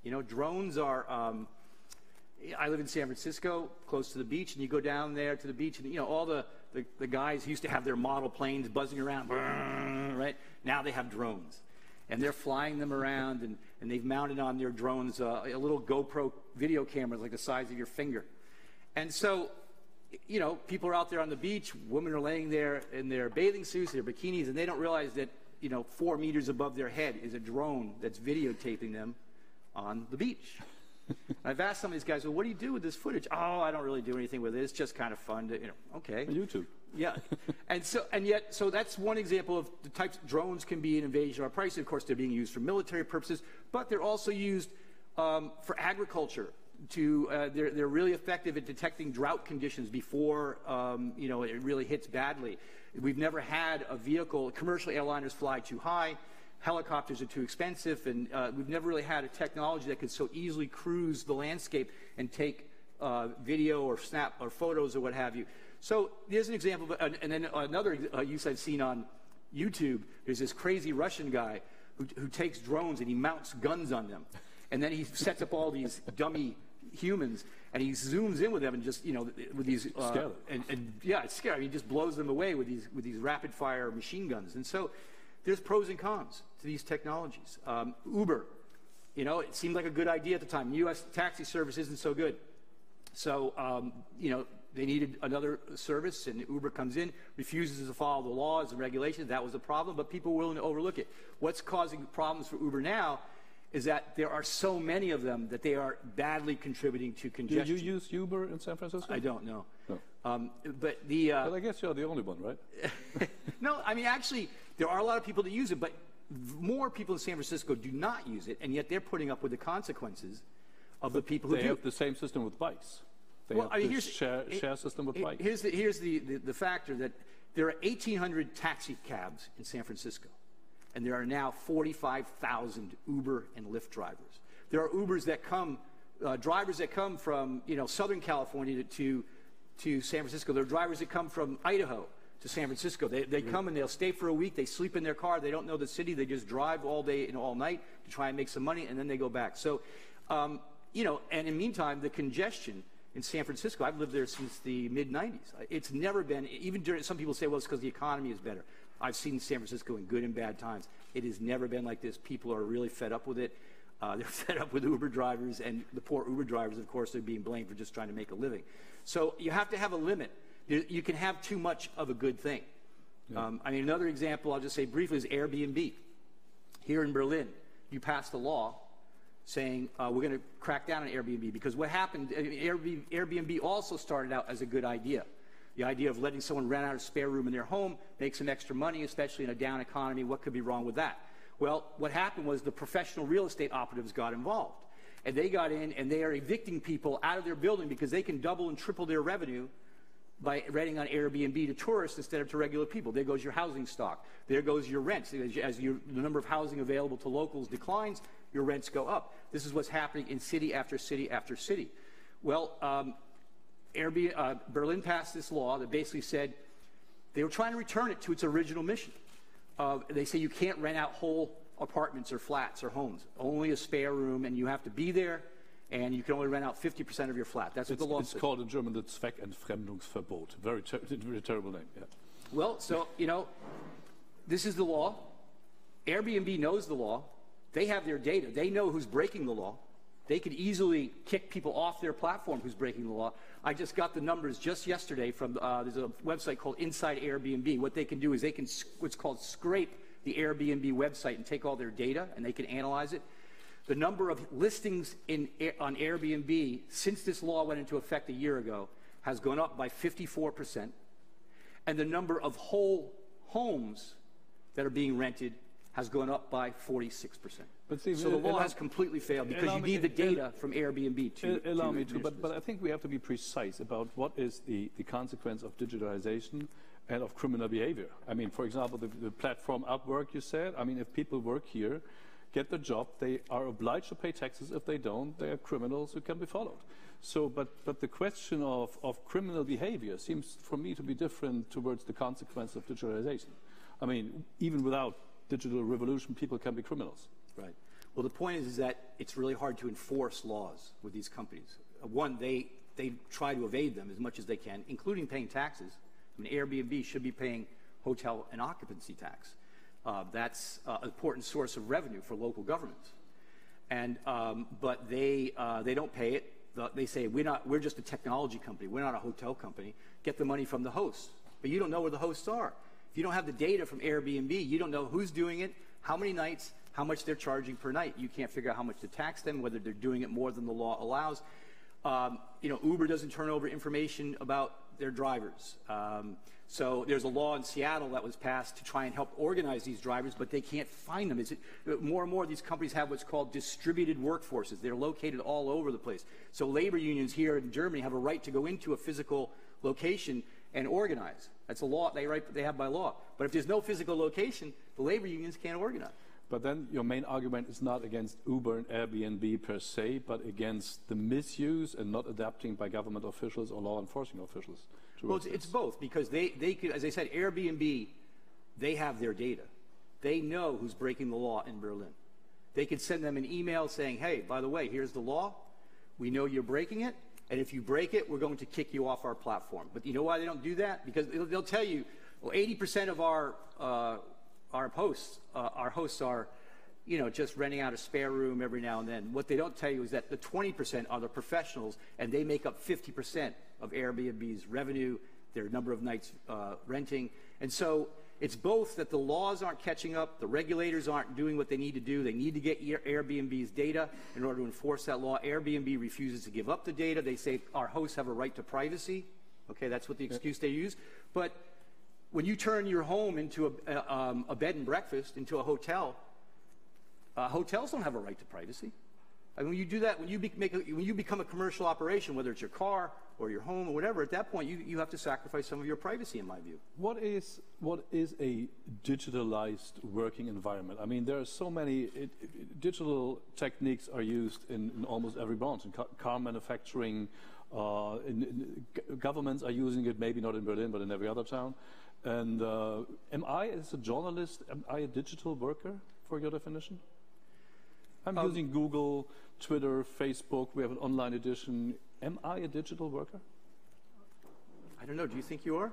You know, drones are. Um, I live in San Francisco, close to the beach, and you go down there to the beach, and you know all the, the, the guys used to have their model planes buzzing around, right? Now they have drones, and they're flying them around, and, and they've mounted on their drones uh, a little GoPro video cameras like the size of your finger, and so you know, people are out there on the beach, women are laying there in their bathing suits, their bikinis, and they don't realize that, you know, four meters above their head is a drone that's videotaping them on the beach. I've asked some of these guys, well, what do you do with this footage? Oh, I don't really do anything with it. It's just kind of fun to, you know, okay. YouTube. Yeah, and so and yet, so that's one example of the types drones can be an invasion of our privacy. Of course, they're being used for military purposes, but they're also used um, for agriculture. To uh, they're they're really effective at detecting drought conditions before um, you know it really hits badly. We've never had a vehicle. Commercial airliners fly too high. Helicopters are too expensive, and uh, we've never really had a technology that could so easily cruise the landscape and take uh, video or snap or photos or what have you. So here's an example, of, and, and then another uh, use I've seen on YouTube. There's this crazy Russian guy who, who takes drones and he mounts guns on them, and then he sets up all these dummy humans and he zooms in with them and just you know with these uh, and, and yeah it's scary he just blows them away with these with these rapid fire machine guns and so there's pros and cons to these technologies um, uber you know it seemed like a good idea at the time us taxi service isn't so good so, um, you know, they needed another service, and Uber comes in, refuses to follow the laws and regulations. That was a problem, but people were willing to overlook it. What's causing problems for Uber now is that there are so many of them that they are badly contributing to congestion. Do you use Uber in San Francisco? I don't know. No. Um, but the. Uh, But I guess you're the only one, right? no, I mean, actually, there are a lot of people that use it, but more people in San Francisco do not use it, and yet they're putting up with the consequences of the people who do. They have the same system with bikes. They Well, have I mean, this here's- share, share system with he- bikes. Here's the, here's the, the, the factor that there are 1,800 taxi cabs in San Francisco, and there are now 45,000 Uber and Lyft drivers. There are Ubers that come, uh, drivers that come from you know Southern California to, to, to San Francisco. There are drivers that come from Idaho to San Francisco. They, they come and they'll stay for a week. They sleep in their car. They don't know the city. They just drive all day and all night to try and make some money, and then they go back. So, um, you know, and in the meantime, the congestion in San Francisco, I've lived there since the mid 90s. It's never been, even during, some people say, well, it's because the economy is better. I've seen San Francisco in good and bad times. It has never been like this. People are really fed up with it. Uh, they're fed up with Uber drivers, and the poor Uber drivers, of course, are being blamed for just trying to make a living. So you have to have a limit. You, you can have too much of a good thing. Um, I mean, another example I'll just say briefly is Airbnb. Here in Berlin, you passed a law saying uh, we're going to crack down on Airbnb because what happened, I mean, Airbnb, Airbnb also started out as a good idea. The idea of letting someone rent out a spare room in their home, make some extra money, especially in a down economy. What could be wrong with that? Well, what happened was the professional real estate operatives got involved. And they got in and they are evicting people out of their building because they can double and triple their revenue by renting on Airbnb to tourists instead of to regular people. There goes your housing stock. There goes your rents. As, your, the number of housing available to locals declines, your rents go up. This is what's happening in city after city after city. Well, um, Airbnb, uh, Berlin passed this law that basically said they were trying to return it to its original mission. Uh, they say you can't rent out whole apartments or flats or homes, only a spare room, and you have to be there, and you can only rent out 50% of your flat. That's what It's, the law it's says. called in German the Zweckentfremdungsverbot. Very, ter- very terrible name. Yeah. Well, so, you know, this is the law. Airbnb knows the law. They have their data. They know who's breaking the law. They could easily kick people off their platform who's breaking the law. I just got the numbers just yesterday from, uh, there's a website called Inside Airbnb. What they can do is they can, what's called scrape the Airbnb website and take all their data and they can analyze it. The number of listings in, on Airbnb since this law went into effect a year ago has gone up by 54% and the number of whole homes that are being rented has gone up by 46%. But Steve, so the law has completely failed because you need the data from Airbnb to. Allow to me to, but, but. I think we have to be precise about what is the, the consequence of digitalization and of criminal behavior. I mean, for example, the, the platform Upwork, you said, I mean, if people work here, get the job, they are obliged to pay taxes. If they don't, they are criminals who can be followed. So, but, but the question of, of criminal behavior seems for me to be different towards the consequence of digitalization. I mean, even without digital revolution, people can be criminals. Right. Well, the point is, is that it's really hard to enforce laws with these companies. Uh, one, they, they try to evade them as much as they can, including paying taxes. I mean, Airbnb should be paying hotel and occupancy tax. Uh, that's uh, an important source of revenue for local governments. And, um, but they, uh, they don't pay it. The, they say, we're, not, we're just a technology company. We're not a hotel company. Get the money from the hosts. But you don't know where the hosts are. If you don't have the data from Airbnb, you don't know who's doing it, how many nights, how much they're charging per night. You can't figure out how much to tax them, whether they're doing it more than the law allows. Um, you know, Uber doesn't turn over information about their drivers. Um, so there's a law in Seattle that was passed to try and help organize these drivers, but they can't find them. It, more and more, these companies have what's called distributed workforces. They're located all over the place. So labor unions here in Germany have a right to go into a physical location and organize. That's a law they, they have by law. But if there's no physical location, the labor unions can't organize. But then your main argument is not against Uber and Airbnb per se, but against the misuse and not adapting by government officials or law enforcement officials. Well, it's, it's, both because they, they could, as I said, Airbnb, they have their data. They know who's breaking the law in Berlin. They could send them an email saying, hey, by the way, here's the law. We know you're breaking it. And if you break it, we're going to kick you off our platform. But you know why they don't do that? Because they'll tell you, well, 80% of our, uh, our hosts, uh, our hosts are, you know, just renting out a spare room every now and then. What they don't tell you is that the 20% are the professionals, and they make up 50% of Airbnb's revenue, their number of nights uh, renting. And so it's both that the laws aren't catching up, the regulators aren't doing what they need to do. They need to get Airbnb's data in order to enforce that law. Airbnb refuses to give up the data. They say our hosts have a right to privacy. Okay, that's what the excuse they use. But when you turn your home into a, um, a bed and breakfast, into a hotel, uh, hotels don't have a right to privacy. I mean, when you do that, when you, be, a, when you become a commercial operation, whether it's your car or your home or whatever, at that point you, you have to sacrifice some of your privacy, in my view. What is, what is a digitalized working environment? I mean, there are so many it, it, digital techniques are used in, in almost every branch, in car, car manufacturing, uh, in, in, governments are using it, maybe not in Berlin, but in every other town. And uh, am I, as a journalist, am I a digital worker for your definition? I'm um, using Google, Twitter, Facebook. We have an online edition. Am I a digital worker? I don't know. Do you think you are?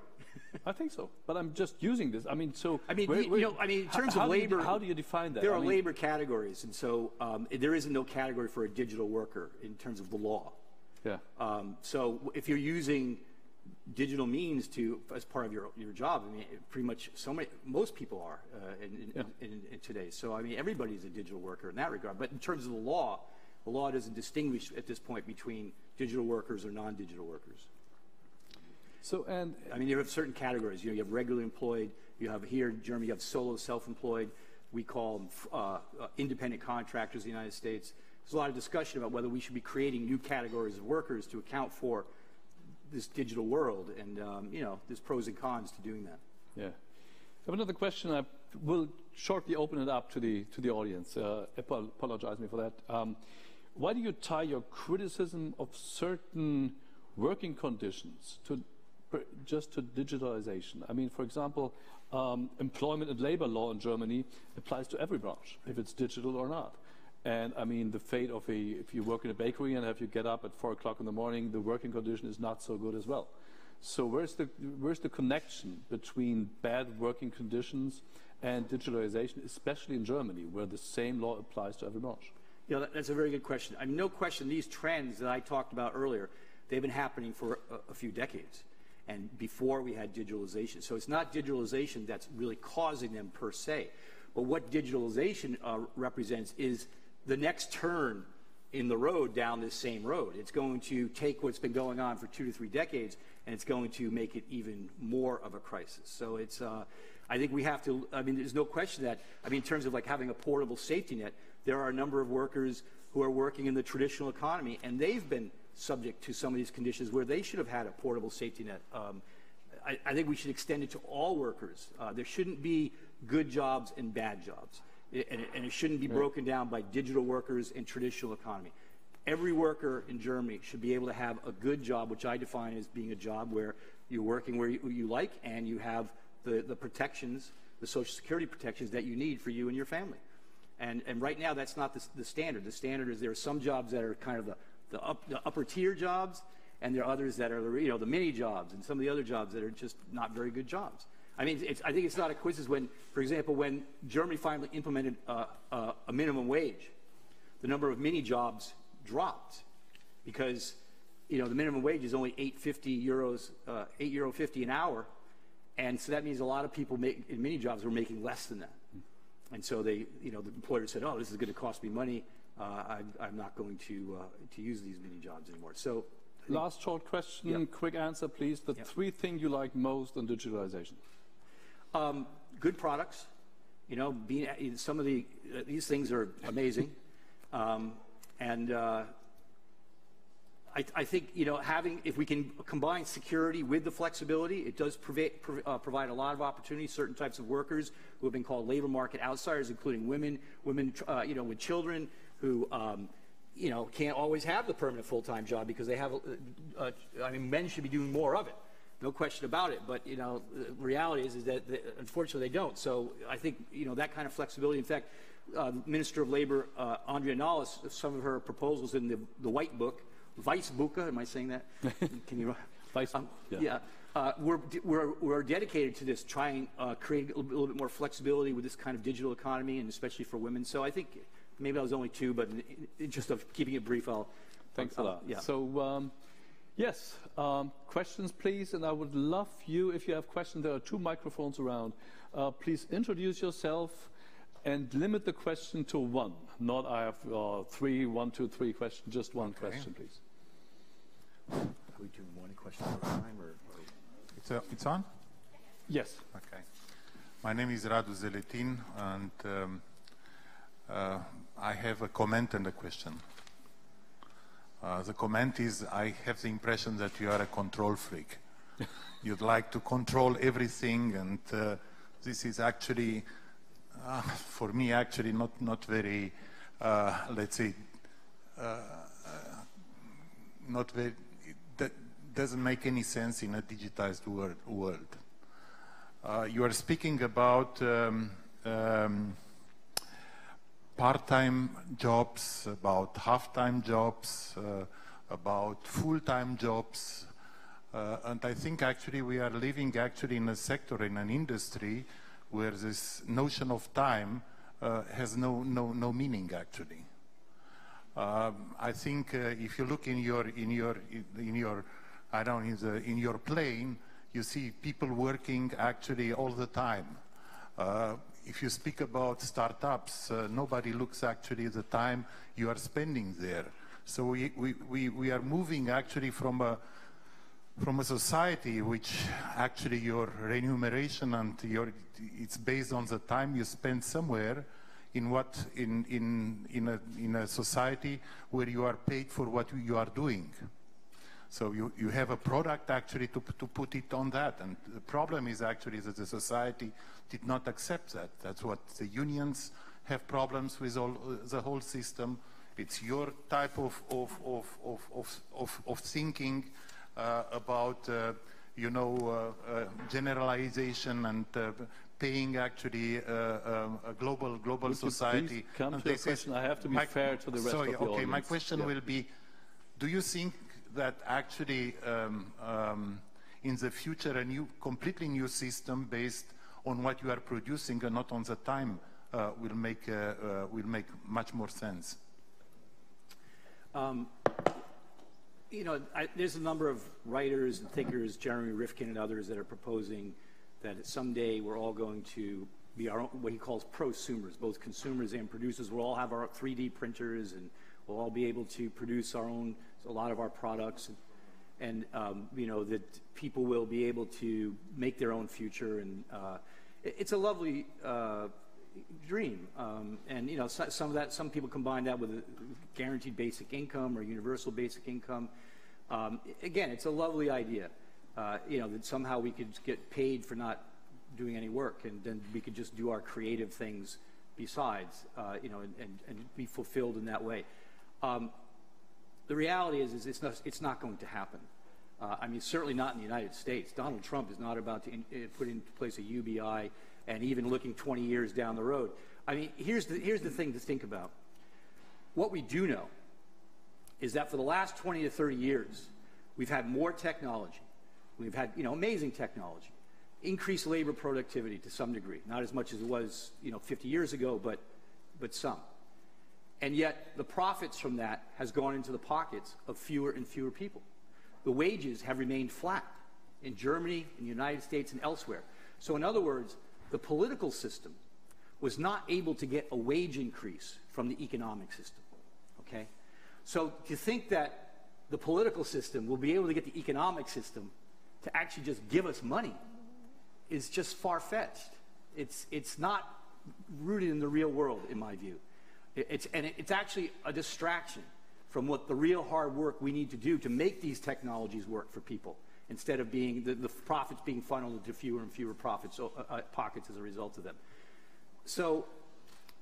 I think so, but I'm just using this. I mean, so I mean, where, you, know, I mean, in terms how, of labor, do you, how do you define that? There I are mean, labor categories, and so um, there isn't no category for a digital worker in terms of the law. Yeah. Um, so if you're using digital means to as part of your your job, I mean, pretty much so many most people are uh, in, in, yeah. in, in, today. So I mean, everybody's a digital worker in that regard. But in terms of the law, the law doesn't distinguish at this point between digital workers or non-digital workers. So, and I mean, you have certain categories. You know, you have regularly employed. You have here in Germany, you have solo self-employed. We call them uh, uh, independent contractors in the United States. There's a lot of discussion about whether we should be creating new categories of workers to account for this digital world, and um, you know, there's pros and cons to doing that. Yeah. I have another question. I will shortly open it up to the to the audience. Uh, apologize me for that. Um, why do you tie your criticism of certain working conditions to just to digitalization? I mean, for example, um, employment and labor law in Germany applies to every branch, if it's digital or not. And I mean, the fate of a, if you work in a bakery and have you get up at four o'clock in the morning, the working condition is not so good as well. So where's the, where's the connection between bad working conditions and digitalization, especially in Germany, where the same law applies to every branch? Yeah, that's a very good question. I mean, no question, these trends that I talked about earlier, they've been happening for a, a few decades and before we had digitalization. So it's not digitalization that's really causing them per se. But what digitalization uh, represents is the next turn in the road down this same road. It's going to take what's been going on for two to three decades and it's going to make it even more of a crisis. So it's, uh, I think we have to, I mean, there's no question that, I mean, in terms of like having a portable safety net, there are a number of workers who are working in the traditional economy and they've been subject to some of these conditions where they should have had a portable safety net um, I, I, think we should extend it to all workers. Uh, there shouldn't be good jobs and bad jobs. It, and, it, and, it, shouldn't be broken down by digital workers and traditional economy. Every worker in Germany should be able to have a good job, which I define as being a job where you're working where you, you like and you have the, the protections, the social security protections that you need for you and your family. And, and right now, that's not the, the standard. The standard is there are some jobs that are kind of the, the, up, the upper tier jobs, and there are others that are you know the mini jobs and some of the other jobs that are just not very good jobs. I mean, I think it's not a coincidence when, for example, when Germany finally implemented uh, uh, a minimum wage, the number of mini jobs dropped because you know the minimum wage is only 850 euros, uh, 8 euro 50 an hour, and so that means a lot of people make, in mini jobs were making less than that. And so they, you know, the employer said, "Oh, this is going to cost me money. Uh, I'm, I'm, not going to uh, to use these mini jobs anymore." So, last short question, quick answer, please. The three things you like most on digitalization. Um, good products. You know, being some of the uh, these things are amazing, um, and uh, I, I, think you know having if we can combine security with the flexibility, it does prov- uh, provide a lot of opportunities. Certain types of workers who have been called labor market outsiders, including women, women uh, you know with children who um, you know can't always have the permanent full-time job because they have. Uh, uh, I mean, men should be doing more of it, no question about it. But you know, the reality is is that unfortunately they don't. So I think you know that kind of flexibility. In fact. Uh, Minister of Labor uh, Andrea Nahles, some of her proposals in the, the White Book Weißbuche, am I saying that? Can you? Weiss, um, yeah. yeah. Uh, we're, we're, we're dedicated to this, trying uh, create a little, little, bit more flexibility with this kind of digital economy, and especially for women. So I think maybe I was only two, but in, in just of keeping it brief, I'll. Thanks I'll, a lot. Yeah. So. Um, yes, um, questions, please. And I would love you, if you have questions, there are two microphones around. Uh, please introduce yourself and limit the question to one. Not I have uh, three, one, two, three questions, just one okay. question, please. Are we doing one question at a time, or? or... It's, uh, it's on? Yes. Okay. My name is Radu Zeletin, and um, uh, I have a comment and a question. Uh, the comment is I have the impression that you are a control freak. You'd like to control everything, and uh, this is actually, uh, for me, actually not, not very, uh, let's say, uh, not very doesn't make any sense in a digitized world. Uh, you are speaking about um, um, part-time jobs, about half-time jobs, uh, about full-time jobs, uh, and I think actually we are living actually in a sector, in an industry, where this notion of time uh, has no, no, no meaning actually. Um, I think uh, if you look in your, in your, in your I don't in, the, in your plane, you see people working actually all the time. Uh, if you speak about startups, uh, nobody looks actually the time you are spending there. So we, we, we, we are moving actually from a, from a society which actually your remuneration and your, it's based on the time you spend somewhere in what in, in, in, a, in a society where you are paid for what you are doing. So you, you have a product actually to, to put it on that. And the problem is actually that the society did not accept that. That's what the unions have problems with all, the whole system. It's your type of, of, of, of, of, of, of thinking about, uh, you know, uh, uh generalization and uh, paying actually a global global Would society. come and to a question. I have to be my, fair to the rest sorry, of the okay, audience. my question yeah. will be, do you think that actually um, um, in the future a new, completely new system based on what you are producing and not on the time uh, will make uh, uh, will make much more sense. Um, you know, I, there's a number of writers and thinkers, Jeremy Rifkin and others, that are proposing that someday we're all going to be our own, what he calls prosumers, both consumers and producers. We'll all have our 3D printers and we'll all be able to produce our own a lot of our products, and, and um, you know that people will be able to make their own future, and uh, it, it's a lovely uh, dream. Um, and you know, so, some of that, some people combine that with a guaranteed basic income or universal basic income. Um, again, it's a lovely idea. uh, you know, that somehow we could get paid for not doing any work, and then we could just do our creative things besides, uh, you know, and, and, and, be fulfilled in that way. Um, the reality is, is it's not, it's not going to happen. Uh, I mean, certainly not in the United States. Donald Trump is not about to in, uh, put into place a UBI and even looking 20 years down the road. I mean, here's the, here's the thing to think about. What we do know is that for the last 20 to 30 years, we've had more technology. We've had, you know, amazing technology, increased labor productivity to some degree, not as much as it was, you know, 50 years ago, but, but some. And yet the profits from that has gone into the pockets of fewer and fewer people. The wages have remained flat in Germany, in the United States, and elsewhere. So in other words, the political system was not able to get a wage increase from the economic system. Okay? So to think that the political system will be able to get the economic system to actually just give us money is just far-fetched. It's, it's not rooted in the real world, in my view. It's, and it's actually a distraction from what the real hard work we need to do to make these technologies work for people instead of being the, the profits being funneled into fewer and fewer profits uh, uh, pockets as a result of them. So,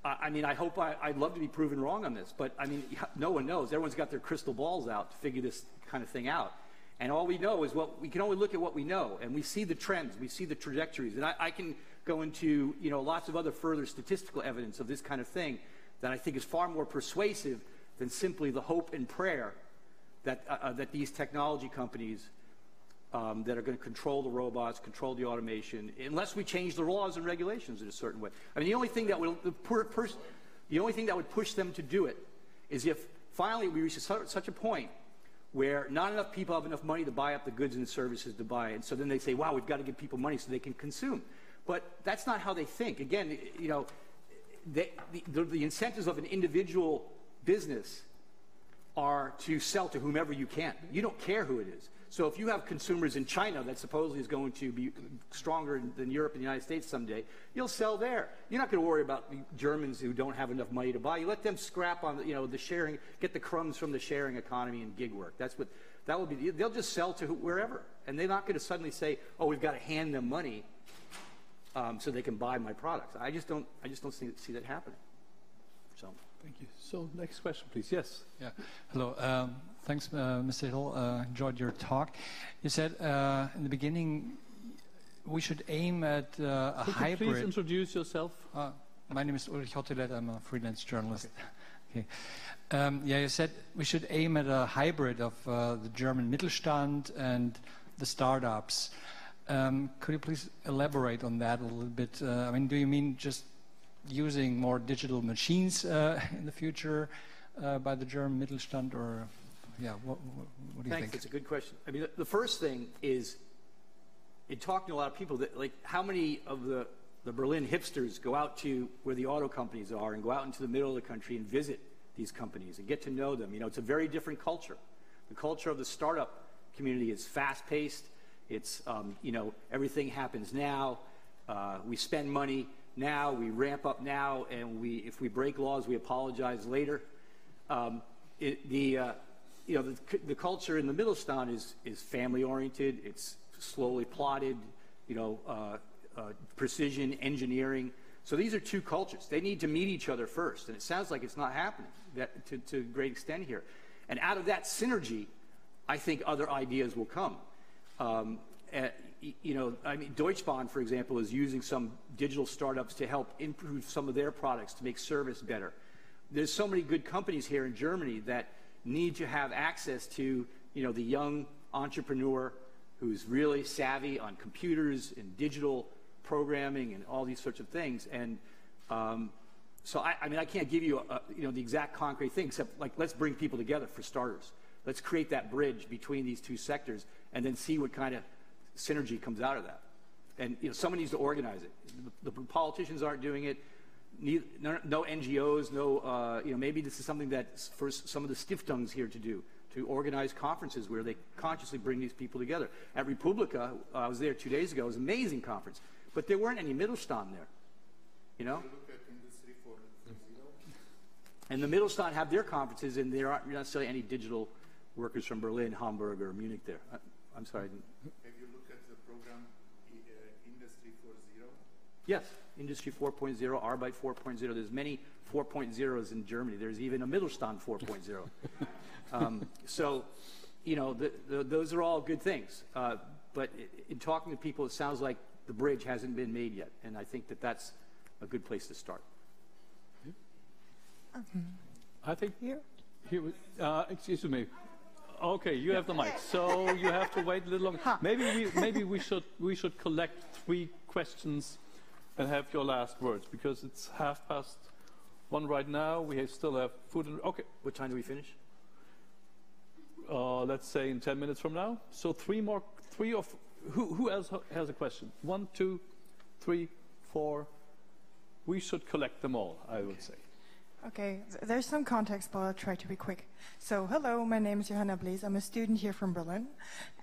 uh, I mean, I hope I, I'd love to be proven wrong on this, but I mean, no one knows. Everyone's got their crystal balls out to figure this kind of thing out. And all we know is what we can only look at what we know, and we see the trends, we see the trajectories. And I, I can go into you know lots of other further statistical evidence of this kind of thing that I think is far more persuasive than simply the hope and prayer that uh, uh that these technology companies um, that are going to control the robots, control the automation, unless we change the laws and regulations in a certain way. I mean, the only thing that will the, per, the only thing that would push them to do it is if finally we reach a, such a point where not enough people have enough money to buy up the goods and services to buy. And so then they say, wow, we've got to give people money so they can consume. But that's not how they think. Again, you know, they, the, the incentives of an individual business are to sell to whomever you can. You don't care who it is. So if you have consumers in China that supposedly is going to be stronger than Europe and the United States someday, you'll sell there. You're not going to worry about the Germans who don't have enough money to buy. You let them scrap on you know, the sharing, get the crumbs from the sharing economy and gig work. That's what that will be. They'll just sell to wherever, and they're not going to suddenly say, "Oh, we've got to hand them money um, so they can buy my products." I just don't. I just don't see, see that happening. So. Thank you. So next question, please. Yes. Yeah. Hello. Um, thanks, uh, Mr. Hill. Uh, enjoyed your talk. You said uh, in the beginning we should aim at uh, a Could hybrid. You please introduce yourself. Uh, my name is Ulrich Hottelet. I'm a freelance journalist. Okay. okay. Um, yeah, you said we should aim at a hybrid of uh, the German Mittelstand and the startups. Um, could you please elaborate on that a little bit? I mean, do you mean just using more digital machines uh, in the future uh, by the German Mittelstand, or yeah, what, what, what do you Thanks. think? It's a good question. I mean, the, the first thing is, in talking to a lot of people, that like how many of the the Berlin hipsters go out to where the auto companies are and go out into the middle of the country and visit these companies and get to know them. You know, it's a very different culture. The culture of the startup community is fast-paced. It's um, you know everything happens now. Uh, we spend money now, we ramp up now, and we, if we break laws, we apologize later. Um, it, the, uh, you know, the, the, culture in the Mittelstand is, is family-oriented. It's slowly plotted, you know, uh, uh, precision engineering. So these are two cultures. They need to meet each other first, and it sounds like it's not happening that, to, to a great extent here. And out of that synergy, I think other ideas will come. Um, you know, I mean, Deutsche Bahn, for example, is using some digital startups to help improve some of their products to make service better. There's so many good companies here in Germany that need to have access to, you know, the young entrepreneur who's really savvy on computers and digital programming and all these sorts of things. And um, so, I, I, mean, I can't give you, a, you know, the exact concrete thing, except like, let's bring people together for starters. Let's create that bridge between these two sectors and then see what kind of synergy comes out of that. And you know, someone needs to organize it. The, the politicians aren't doing it. Neither, no, no, NGOs, no, uh, you know, maybe this is something that for some of the Stiftungen here to do, to organize conferences where they consciously bring these people together. At Republica, uh, I was there two days ago, it was an amazing conference, but there weren't any Mittelstand there, you know? And the Mittelstand have their conferences, and there aren't necessarily any digital workers from Berlin, Hamburg, or Munich there. I, I'm sorry. Have you looked at the program Industry 4.0? Yes, Industry 4.0, Arbeit 4.0. There's many 4.0s in Germany. There's even a Mittelstand 4.0. um, so, you know, the, the, those are all good things. Uh, but in talking to people, it sounds like the bridge hasn't been made yet, and I think that that's a good place to start. I think Here. Here, uh, excuse me. Okay, you have the mic, so you have to wait a little longer. Maybe we, maybe we should, we should collect three questions and have your last words, because it's half past one right now. We have- still have food and, okay, What time do we finish? uh, let's say in 10 minutes from now. So three more, three of, who, who else has a question? One, two, three, four. We should collect them all, I would say. Okay, there's some context, but I'll try to be quick. So, hello, my name is Johanna Blees. I'm a student here from Berlin.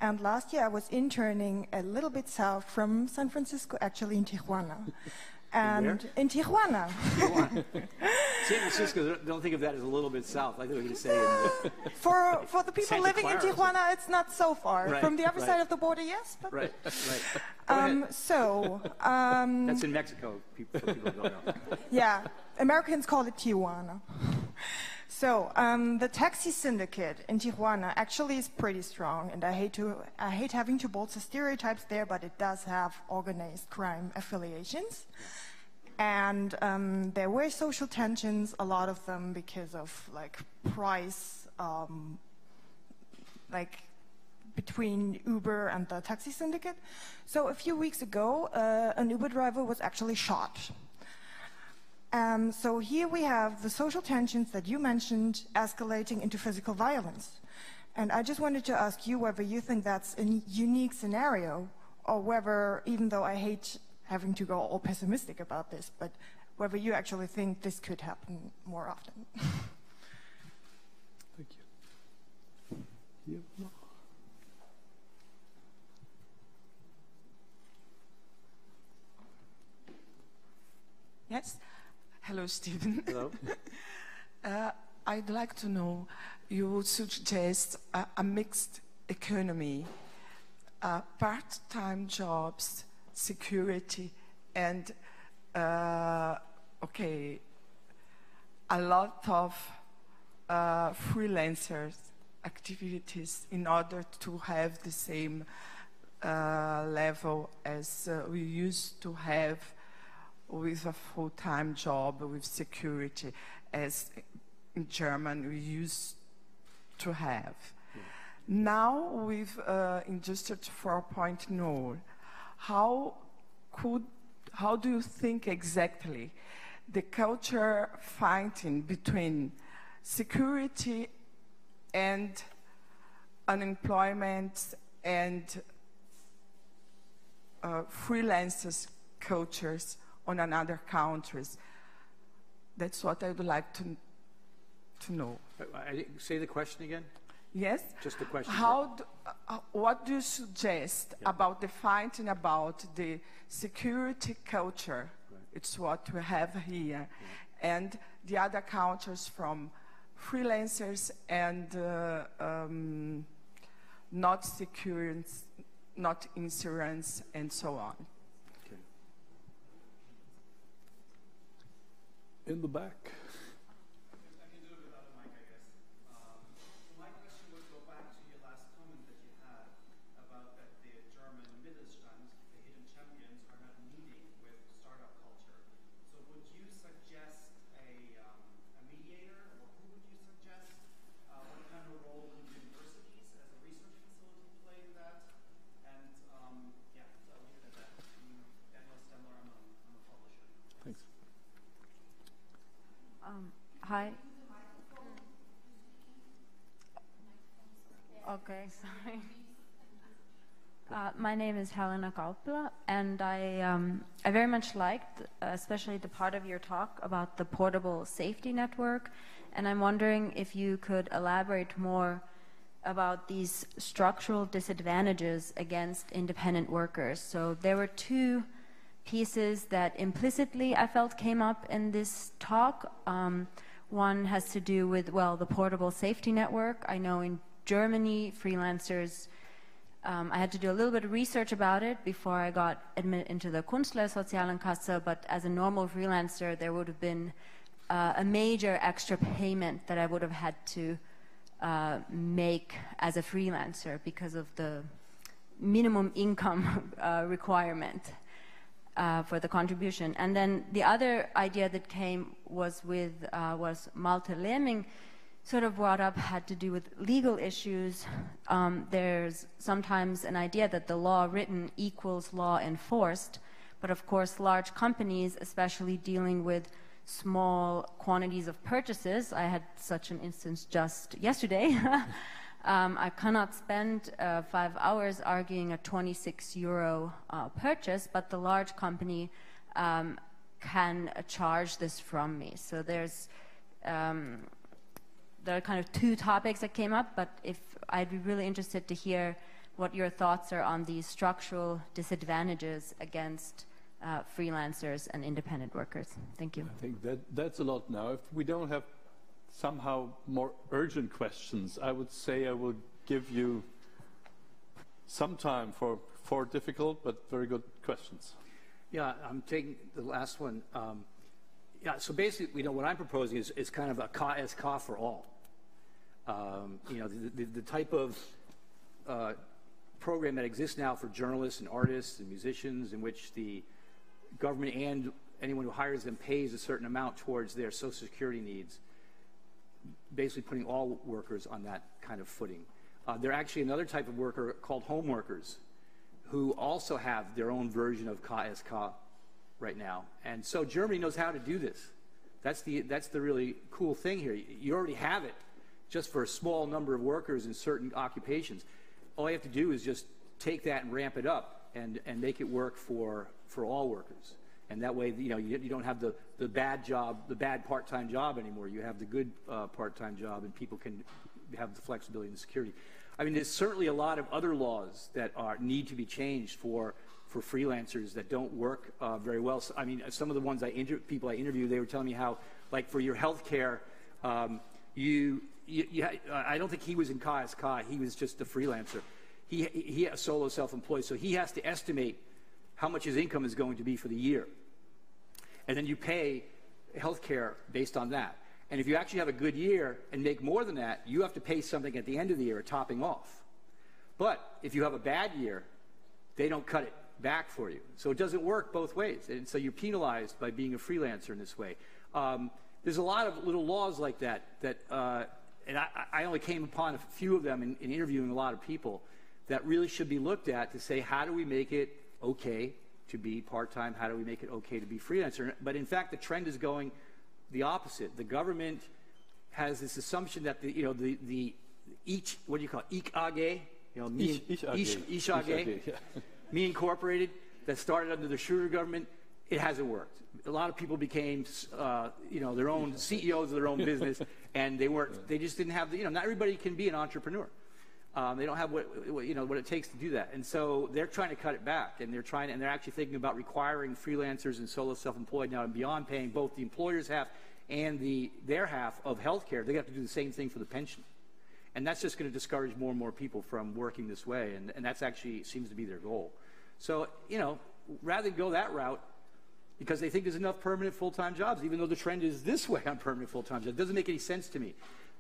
And last year I was interning a little bit south from San Francisco, actually in Tijuana. And in Tijuana. San Francisco, don't- think of that as a little bit south. I think we could say in the, For, for the people Santa living in Clara or Tijuana, it's not so far. Right, from the other right. side of the border, yes. But, right, right. Um, so, um, That's in Mexico, people, people don't know. yeah, Americans call it Tijuana. So um, the taxi syndicate in Tijuana actually is pretty strong, and I hate to I hate having to bolt the stereotypes there, but it does have organized crime affiliations. And um, there were social tensions, a lot of them because of like price, um, like between Uber and the taxi syndicate. So a few weeks ago, uh, an Uber driver was actually shot. Um, so here we have the social tensions that you mentioned escalating into physical violence. And I just wanted to ask you whether you think that's a unique scenario, or whether, even though I hate having to go all pessimistic about this, but whether you actually think this could happen more often. Thank you. Hier. Yes. Hello, Steven. Hello? Uh, I'd like to know, you would suggest a, a mixed economy, uh, part-time jobs, security, and, uh, okay, a lot of uh, freelancers activities in order to have the same uh, level as uh, we used to have with a full-time job with security as in German we used to have. Now with uh, Industry 4.0, how could, how do you think exactly the culture fighting between security and unemployment and uh, freelancers cultures on another countries. That's what I would like to, to know. I, I say the question again? Yes? Just the question. How do, uh, what do you suggest about the fighting about the security culture? It's what we have here. And the other cultures from freelancers and uh, um, not securance, not insurance, and so on. Okay. In the back. I can do it without a mic, I guess. Um, my question would go back to your last comment that you had about that the German Mittelstand, the hidden champions, are not meeting with startup culture. So would you suggest a, um, a mediator, or who would you suggest? Uh, what kind of role would universities as a research facility play in that? And um, yeah, so I'll leave it at that. I'm Daniel Stemler, I'm a, I'm a publisher. Thanks. Um, hi. Okay, sorry. Uh, my name is Helena Gaupler, and I, um, I very much liked, uh, especially the part of your talk about the portable safety network. And I'm wondering if you could elaborate more about these structural disadvantages against independent workers. So there were two pieces that implicitly I felt came up in this talk. Um, one has to do with, well, the portable safety network. I know in Germany, freelancers. Um, I had to do a little bit of research about it before I got admitted into the Künstlersozialenkasse, but as a normal freelancer, there would have been uh, a major extra payment that I would have had to uh, make as a freelancer because of the minimum income uh, requirement uh, for the contribution. And then the other idea that came was with uh, was Malte Lemming sort of brought up had to do with legal issues. Um, there's sometimes an idea that the law written equals law enforced, but of course, large companies, especially dealing with small quantities of purchases, I had such an instance just yesterday. um, I cannot spend uh, five hours arguing a 26 euro uh, purchase, but the large company um, can uh, charge this from me. So there's um, there are kind of two topics that came up, but if I'd be really interested to hear what your thoughts are on these structural disadvantages against uh, freelancers and independent workers. Thank you. I think that that's a lot now. If we don't have somehow more urgent questions, I would say I will give you some time for four difficult but very good questions. Yeah, I'm taking the last one. Um, yeah, so basically, you know, what I'm proposing is, is kind of a ka as for all. Um, you know, the, the, the type of uh, program that exists now for journalists and artists and musicians in which the government and anyone who hires them pays a certain amount towards their social security needs, basically putting all workers on that kind of footing. Uh, are actually another type of worker called home workers who also have their own version of ka-ka right now. And so Germany knows how to do this. That's the, that's the really cool thing here. You already have it just for a small number of workers in certain occupations. All you have to do is just take that and ramp it up and, and make it work for, for all workers. And that way, you know, you, you don't have the, the bad job, the bad part-time job anymore. You have the good uh, part-time job and people can have the flexibility and security. I mean, there's certainly a lot of other laws that are, need to be changed for, for freelancers that don't work uh, very well. So, I mean, some of the ones I inter- people I interview, they were telling me how, like for your health care, um, you, you, you, I don't think he was in Ka as He was just a freelancer. He, he a solo self-employed, so he has to estimate how much his income is going to be for the year. And then you pay health care based on that. And if you actually have a good year and make more than that, you have to pay something at the end of the year, topping off. But if you have a bad year, they don't cut it back for you. So it doesn't work both ways. And so you're penalized by being a freelancer in this way. Um, there's a lot of little laws like that that uh, and I, I, only came upon a few of them in, in, interviewing a lot of people that really should be looked at to say how do we make it okay to be part-time? How do we make it okay to be freelancer? But in fact the trend is going the opposite. The government has this assumption that the you know the the each what do you call it? Ich AG you know me ich, ich, ich, AG, yeah. me incorporated that started under the Schröder government it hasn't worked. A lot of people became, uh, you know, their own CEOs of their own business, and they weren't. They just didn't have the, you know, not everybody can be an entrepreneur. Um, they don't have what, what, you know what it takes to do that, and so they're trying to cut it back, and they're trying, and they're actually thinking about requiring freelancers and solo self-employed now, and beyond paying both the employer's half and the their half of health care, they have to do the same thing for the pension, and that's just going to discourage more and more people from working this way, and, and that's actually seems to be their goal. So you know, rather than go that route, because they think there's enough permanent full-time jobs, even though the trend is this way on permanent full-time jobs. It doesn't make any sense to me.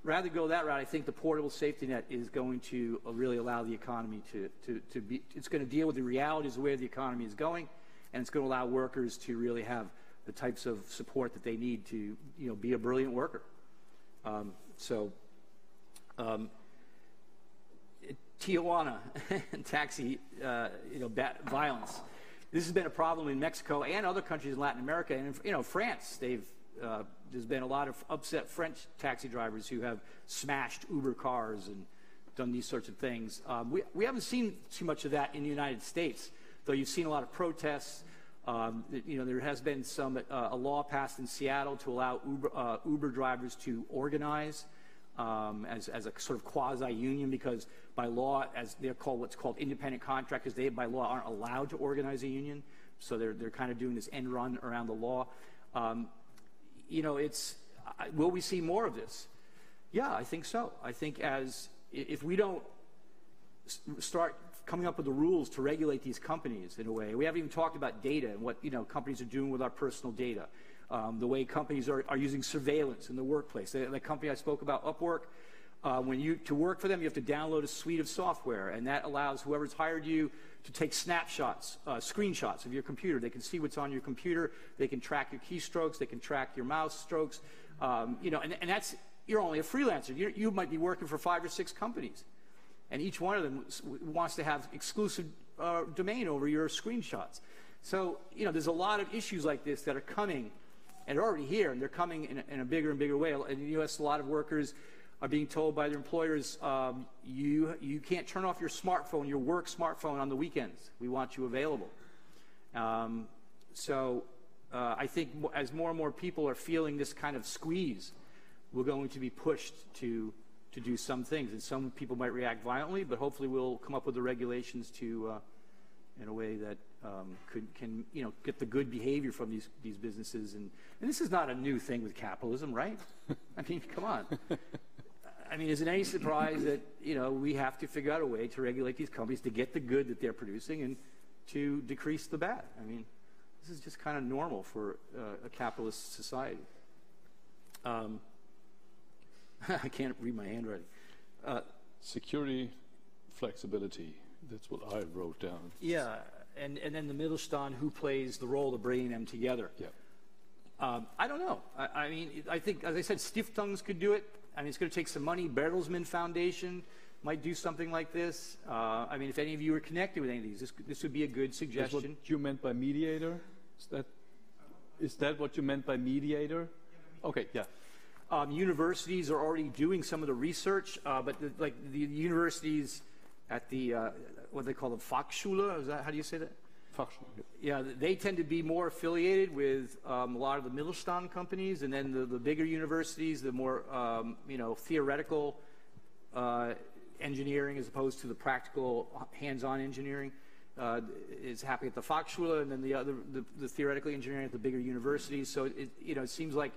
Rather go that route, I think the portable safety net is going to uh, really allow the economy to, to, to be, it's going to deal with the realities of where the economy is going, and it's going to allow workers to really have the types of support that they need to, you know, be a brilliant worker. Um, so, um, Tijuana and taxi, uh, you know, violence. This has been a problem in Mexico and other countries in Latin America. And, you know, France, they've, uh, there's been a lot of upset French taxi drivers who have smashed Uber cars and done these sorts of things. Um, we, we haven't seen too much of that in the United States, though you've seen a lot of protests. Um, you know, there has been some, uh, a law passed in Seattle to allow Uber, uh, Uber drivers to organize um, as, as a sort of quasi-union because by law, as they're called what's called independent contractors, they by law aren't allowed to organize a union. So they're, they're kind of doing this end run around the law. Um, you know, it's, will we see more of this? Yeah, I think so. I think as if we don't start coming up with the rules to regulate these companies in a way. We haven't even talked about data and what you know companies are doing with our personal data. Um, the way companies are, are using surveillance in the workplace. The, the company I spoke about, Upwork, uh, when you to work for them, you have to download a suite of software, and that allows whoever's hired you to take snapshots, uh, screenshots of your computer. They can see what's on your computer. They can track your keystrokes. They can track your mouse strokes. Um, you know, and, and that's you're only a freelancer. you you might be working for five or six companies and each one of them wants to have exclusive uh, domain over your screenshots. So, you know, there's a lot of issues like this that are coming, and are already here, and they're coming in a, in a bigger and bigger way. In the U.S., a lot of workers are being told by their employers, um, you, you can't turn off your smartphone, your work smartphone on the weekends. We want you available. Um, so uh, I think as more and more people are feeling this kind of squeeze, we're going to be pushed to to do some things, and some people might react violently, but hopefully we'll come up with the regulations to, uh, in a way that um, could can you know get the good behavior from these these businesses, and and this is not a new thing with capitalism, right? I mean, come on. I mean, is it any surprise that you know we have to figure out a way to regulate these companies to get the good that they're producing and to decrease the bad? I mean, this is just kind of normal for uh, a capitalist society. Um, I can't read my handwriting. Uh, Security, flexibility. That's what I wrote down. yeah, and, and then the Mittelstand, who plays the role of bringing them together? Yeah. Um, I don't know. I, I mean, I think, as I said, Stiftungs could do it. I mean, it's going to take some money. Bertelsmann Foundation might do something like this. Uh, I mean, if any of you are connected with any of these, this, this would be a good That's suggestion. what you meant by mediator? Is that, is that what you meant by mediator? Okay, yeah. Um, universities are already doing some of the research, uh, but the, like the universities at the uh, what they call the Fachschule, is that how do you say that? Fachschule. Yeah, they tend to be more affiliated with um, a lot of the Mittelstand companies, and then the, the bigger universities, the more um, you know theoretical uh, engineering as opposed to the practical hands-on engineering uh, is happening at the Fachschule, and then the other the, the theoretical engineering at the bigger universities. So it you know it seems like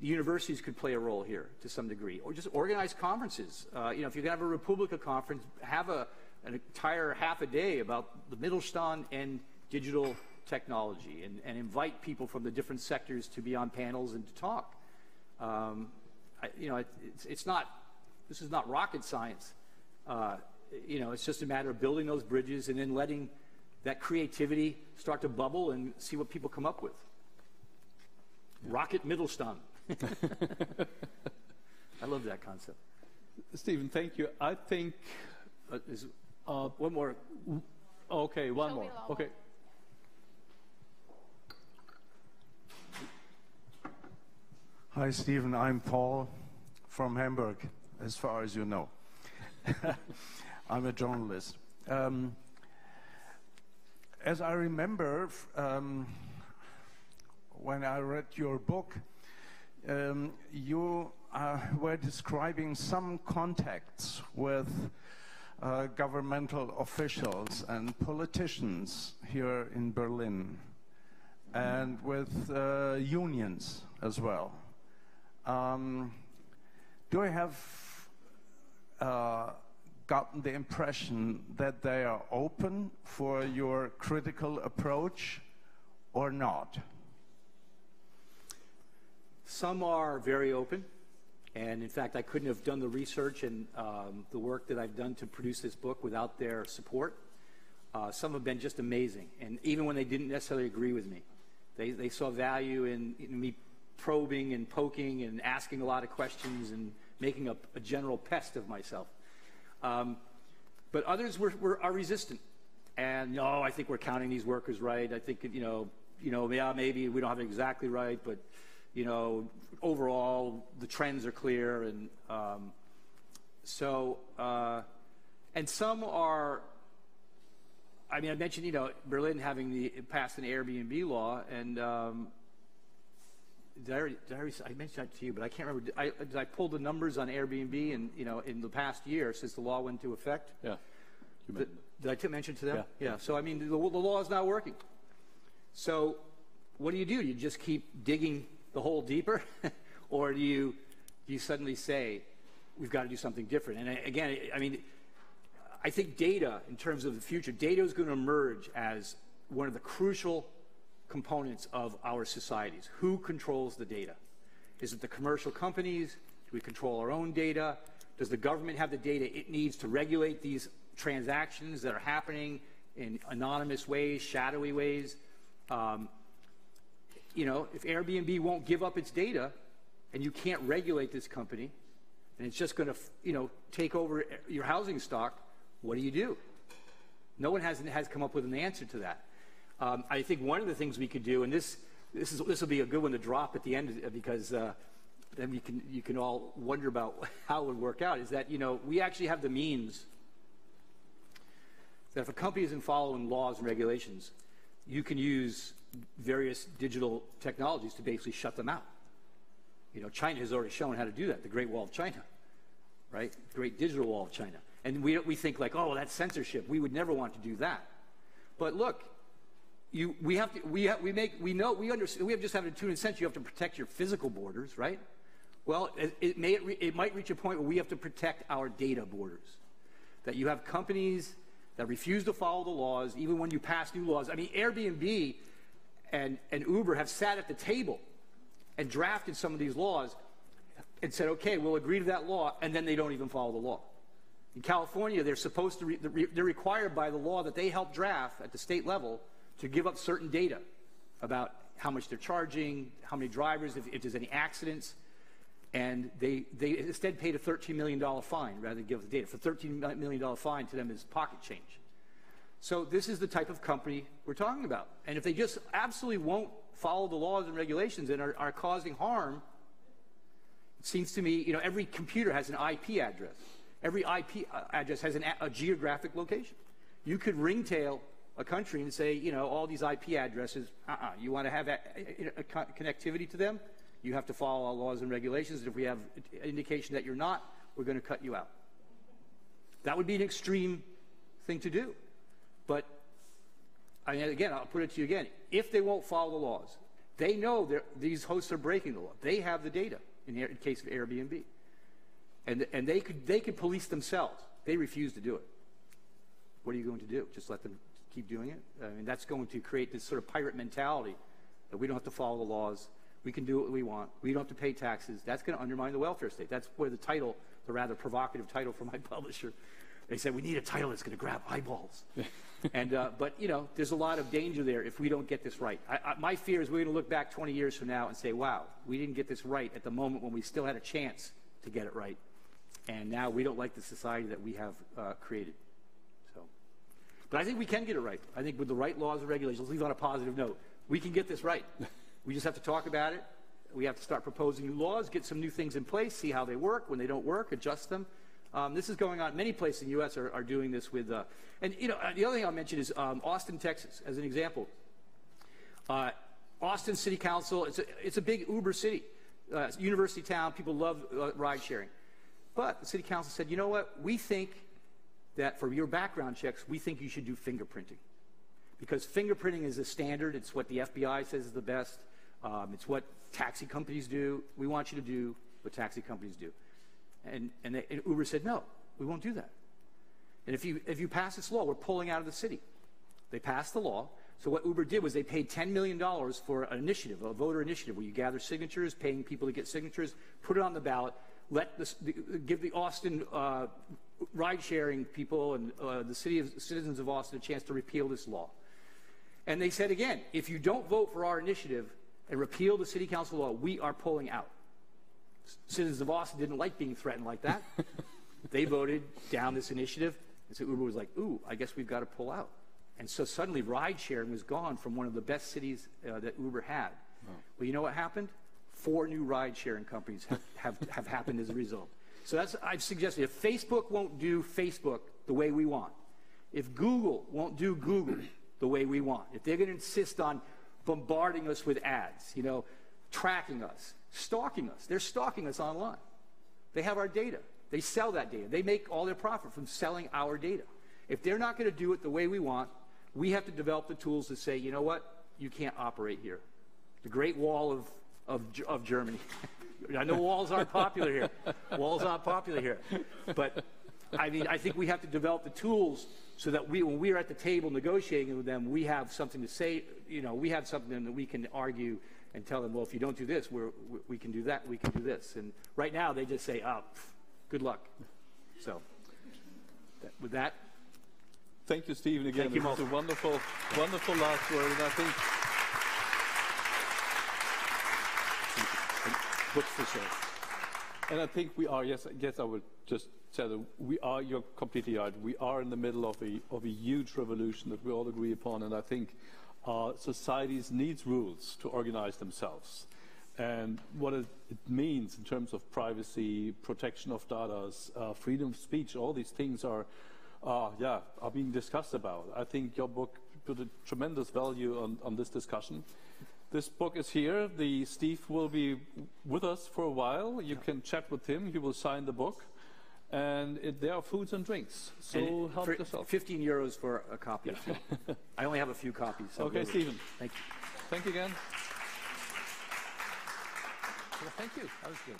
the universities could play a role here to some degree, or just organize conferences. Uh, you know, if you're going to have a re:publica conference, have a, an entire half a day about the Mittelstand and digital technology, and, and invite people from the different sectors to be on panels and to talk. Um, I, you know, it, it's, it's not. This is not rocket science. Uh, you know, it's just a matter of building those bridges and then letting that creativity start to bubble and see what people come up with. Rocket Mittelstand. I love that concept. Steven, thank you. I think, Uh, is, uh, one more. okay, one Shall more. Okay. Hi, Steven. I'm Paul from Hamburg, as far as you know. I'm a journalist. Um, as I remember, um, when I read your book, um, you uh, were describing some contacts with uh, governmental officials and politicians here in Berlin and with uh, unions as well. Um, do I have uh, gotten the impression that they are open for your critical approach or not? Some are very open, and in fact, I couldn't have done the research and um, the work that I've done to produce this book without their support. Uh, some have been just amazing, and even when they didn't necessarily agree with me, they, they saw value in, in me probing and poking and asking a lot of questions and making a, a general pest of myself. Um, but others were, were, are resistant. And no, I think we're counting these workers right. I think, you know, you know, yeah, maybe we don't have it exactly right, but, you know, overall, the trends are clear. And um, so, uh, and some are, I mean, I mentioned, you know, Berlin having the, passed an Airbnb law, and um, did I, already, did I, already, I mentioned that to you, but I can't remember. Did I, did I pull the numbers on Airbnb and you know in the past year since the law went into effect? Yeah. You Did, I mention to them? Yeah. So I mean, the, the law is not working. So what do you do? You just keep digging the hole deeper, or do you do you suddenly say, we've got to do something different. And I, again, I mean, I think data, in terms of the future, data is going to emerge as one of the crucial components of our societies. Who controls the data? Is it the commercial companies? Do we control our own data? Does the government have the data it needs to regulate these transactions that are happening in anonymous ways, shadowy ways? Um, you know, if Airbnb won't give up its data and you can't regulate this company and it's just going to, you know, take over your housing stock, what do you do? No one has, has come up with an answer to that. Um, I think one of the things we could do, and this, this, is, this will be a good one to drop at the end because uh, then you can, you can all wonder about how it would work out, is that, you know, we actually have the means that if a company isn't following laws and regulations, you can use various digital technologies to basically shut them out. You know, China has already shown how to do that, the Great Wall of China, right? Great Digital Wall of China. And we, we think like, oh, that's censorship. We would never want to do that. But look, you, we have to, we, have, we make, we know, we understand, we have just have a tune and sense you have to protect your physical borders, right? Well, it, it may, it might reach a point where we have to protect our data borders. That you have companies that refuse to follow the laws, even when you pass new laws. I mean, Airbnb and, and Uber have sat at the table and drafted some of these laws and said, okay, we'll agree to that law, and then they don't even follow the law. In California, they're supposed to, re- they're required by the law that they help draft at the state level to give up certain data about how much they're charging, how many drivers, if, if there's any accidents. And they, they instead paid a $13 million fine rather than give the data. For $13 million fine to them is pocket change. So this is the type of company we're talking about. And if they just absolutely won't follow the laws and regulations and are, are causing harm, it seems to me, you know, every computer has an IP address. Every IP uh, address has an, a geographic location. You could ringtail a country and say, you know, all these IP addresses, uh-uh, you want to have a, a, a connectivity to them, you have to follow our laws and regulations. And if we have indication that you're not, we're going to cut you out. That would be an extreme thing to do. But again, I'll put it to you again. If they won't follow the laws, they know these hosts are breaking the law. They have the data in the case of Airbnb. And, and they, could, they could police themselves. They refuse to do it. What are you going to do? Just let them keep doing it? I mean, that's going to create this sort of pirate mentality that we don't have to follow the laws. We can do what we want. We don't have to pay taxes. That's going to undermine the welfare state. That's where the title, the rather provocative title from my publisher, they said we need a title that's going to grab eyeballs. and uh, but you know, there's a lot of danger there if we don't get this right. I, I, my fear is we're going to look back 20 years from now and say, "Wow, we didn't get this right at the moment when we still had a chance to get it right." and now we don't like the society that we have uh, created. So, but I think we can get it right. I think with the right laws and regulations, let's leave on a positive note. We can get this right. we just have to talk about it. We have to start proposing new laws, get some new things in place, see how they work. When they don't work, adjust them. Um, this is going on. Many places in the U.S. are, are doing this with, uh, and you know, the other thing I'll mention is um, Austin, Texas, as an example. Uh, Austin City Council, it's a, it's a big Uber city, uh, university town. People love uh, ride sharing. But the city council said, you know what? We think that for your background checks, we think you should do fingerprinting. Because fingerprinting is a standard. It's what the FBI says is the best. Um, it's what taxi companies do. We want you to do what taxi companies do. And, and, they, and Uber said, no, we won't do that. And if you, if you pass this law, we're pulling out of the city. They passed the law. So what Uber did was they paid $10 million for an initiative, a voter initiative, where you gather signatures, paying people to get signatures, put it on the ballot, let give the Austin uh, ride-sharing people and uh, the city of, citizens of Austin a chance to repeal this law. And they said again, if you don't vote for our initiative and repeal the city council law, we are pulling out. Citizens of Austin didn't like being threatened like that. they voted down this initiative. And so Uber was like, ooh, I guess we've got to pull out. And so suddenly ride sharing was gone from one of the best cities uh, that Uber had. Oh. Well, you know what happened? four new ride sharing companies have, have, have happened as a result. So that's, I've suggested if Facebook won't do Facebook the way we want, if Google won't do Google the way we want, if they're going to insist on bombarding us with ads, you know, tracking us, stalking us, they're stalking us online. They have our data. They sell that data. They make all their profit from selling our data. If they're not going to do it the way we want, we have to develop the tools to say, you know what, you can't operate here. The Great Wall of of, of Germany, I know walls aren't popular here. Walls aren't popular here. But I mean, I think we have to develop the tools so that we, when we're at the table negotiating with them, we have something to say. You know, we have something that we can argue and tell them, well, if you don't do this, we're, we- we can do that, we can do this. And right now, they just say, oh, pff, good luck. So, that- with that, Thank you, Steven, again. Thank you, was a wonderful, wonderful last word, and I think books for sale. And I think we are, yes, yes, I would just say that we are, you're completely right, we are in the middle of a, of a huge revolution that we all agree upon, and I think uh, societies need rules to organize themselves. And what it, it means in terms of privacy, protection of data, uh, freedom of speech, all these things are, uh, yeah, are being discussed about. I think your book put a tremendous value on, on this discussion. This book is here. The Steve will be with us for a while. You can chat with him. He will sign the book, and it, there are foods and drinks. So And help yourself. 15 euros for a copy. I only have a few copies. So Okay, Steven. Thank you. Thank you again. Well, thank you. That was good.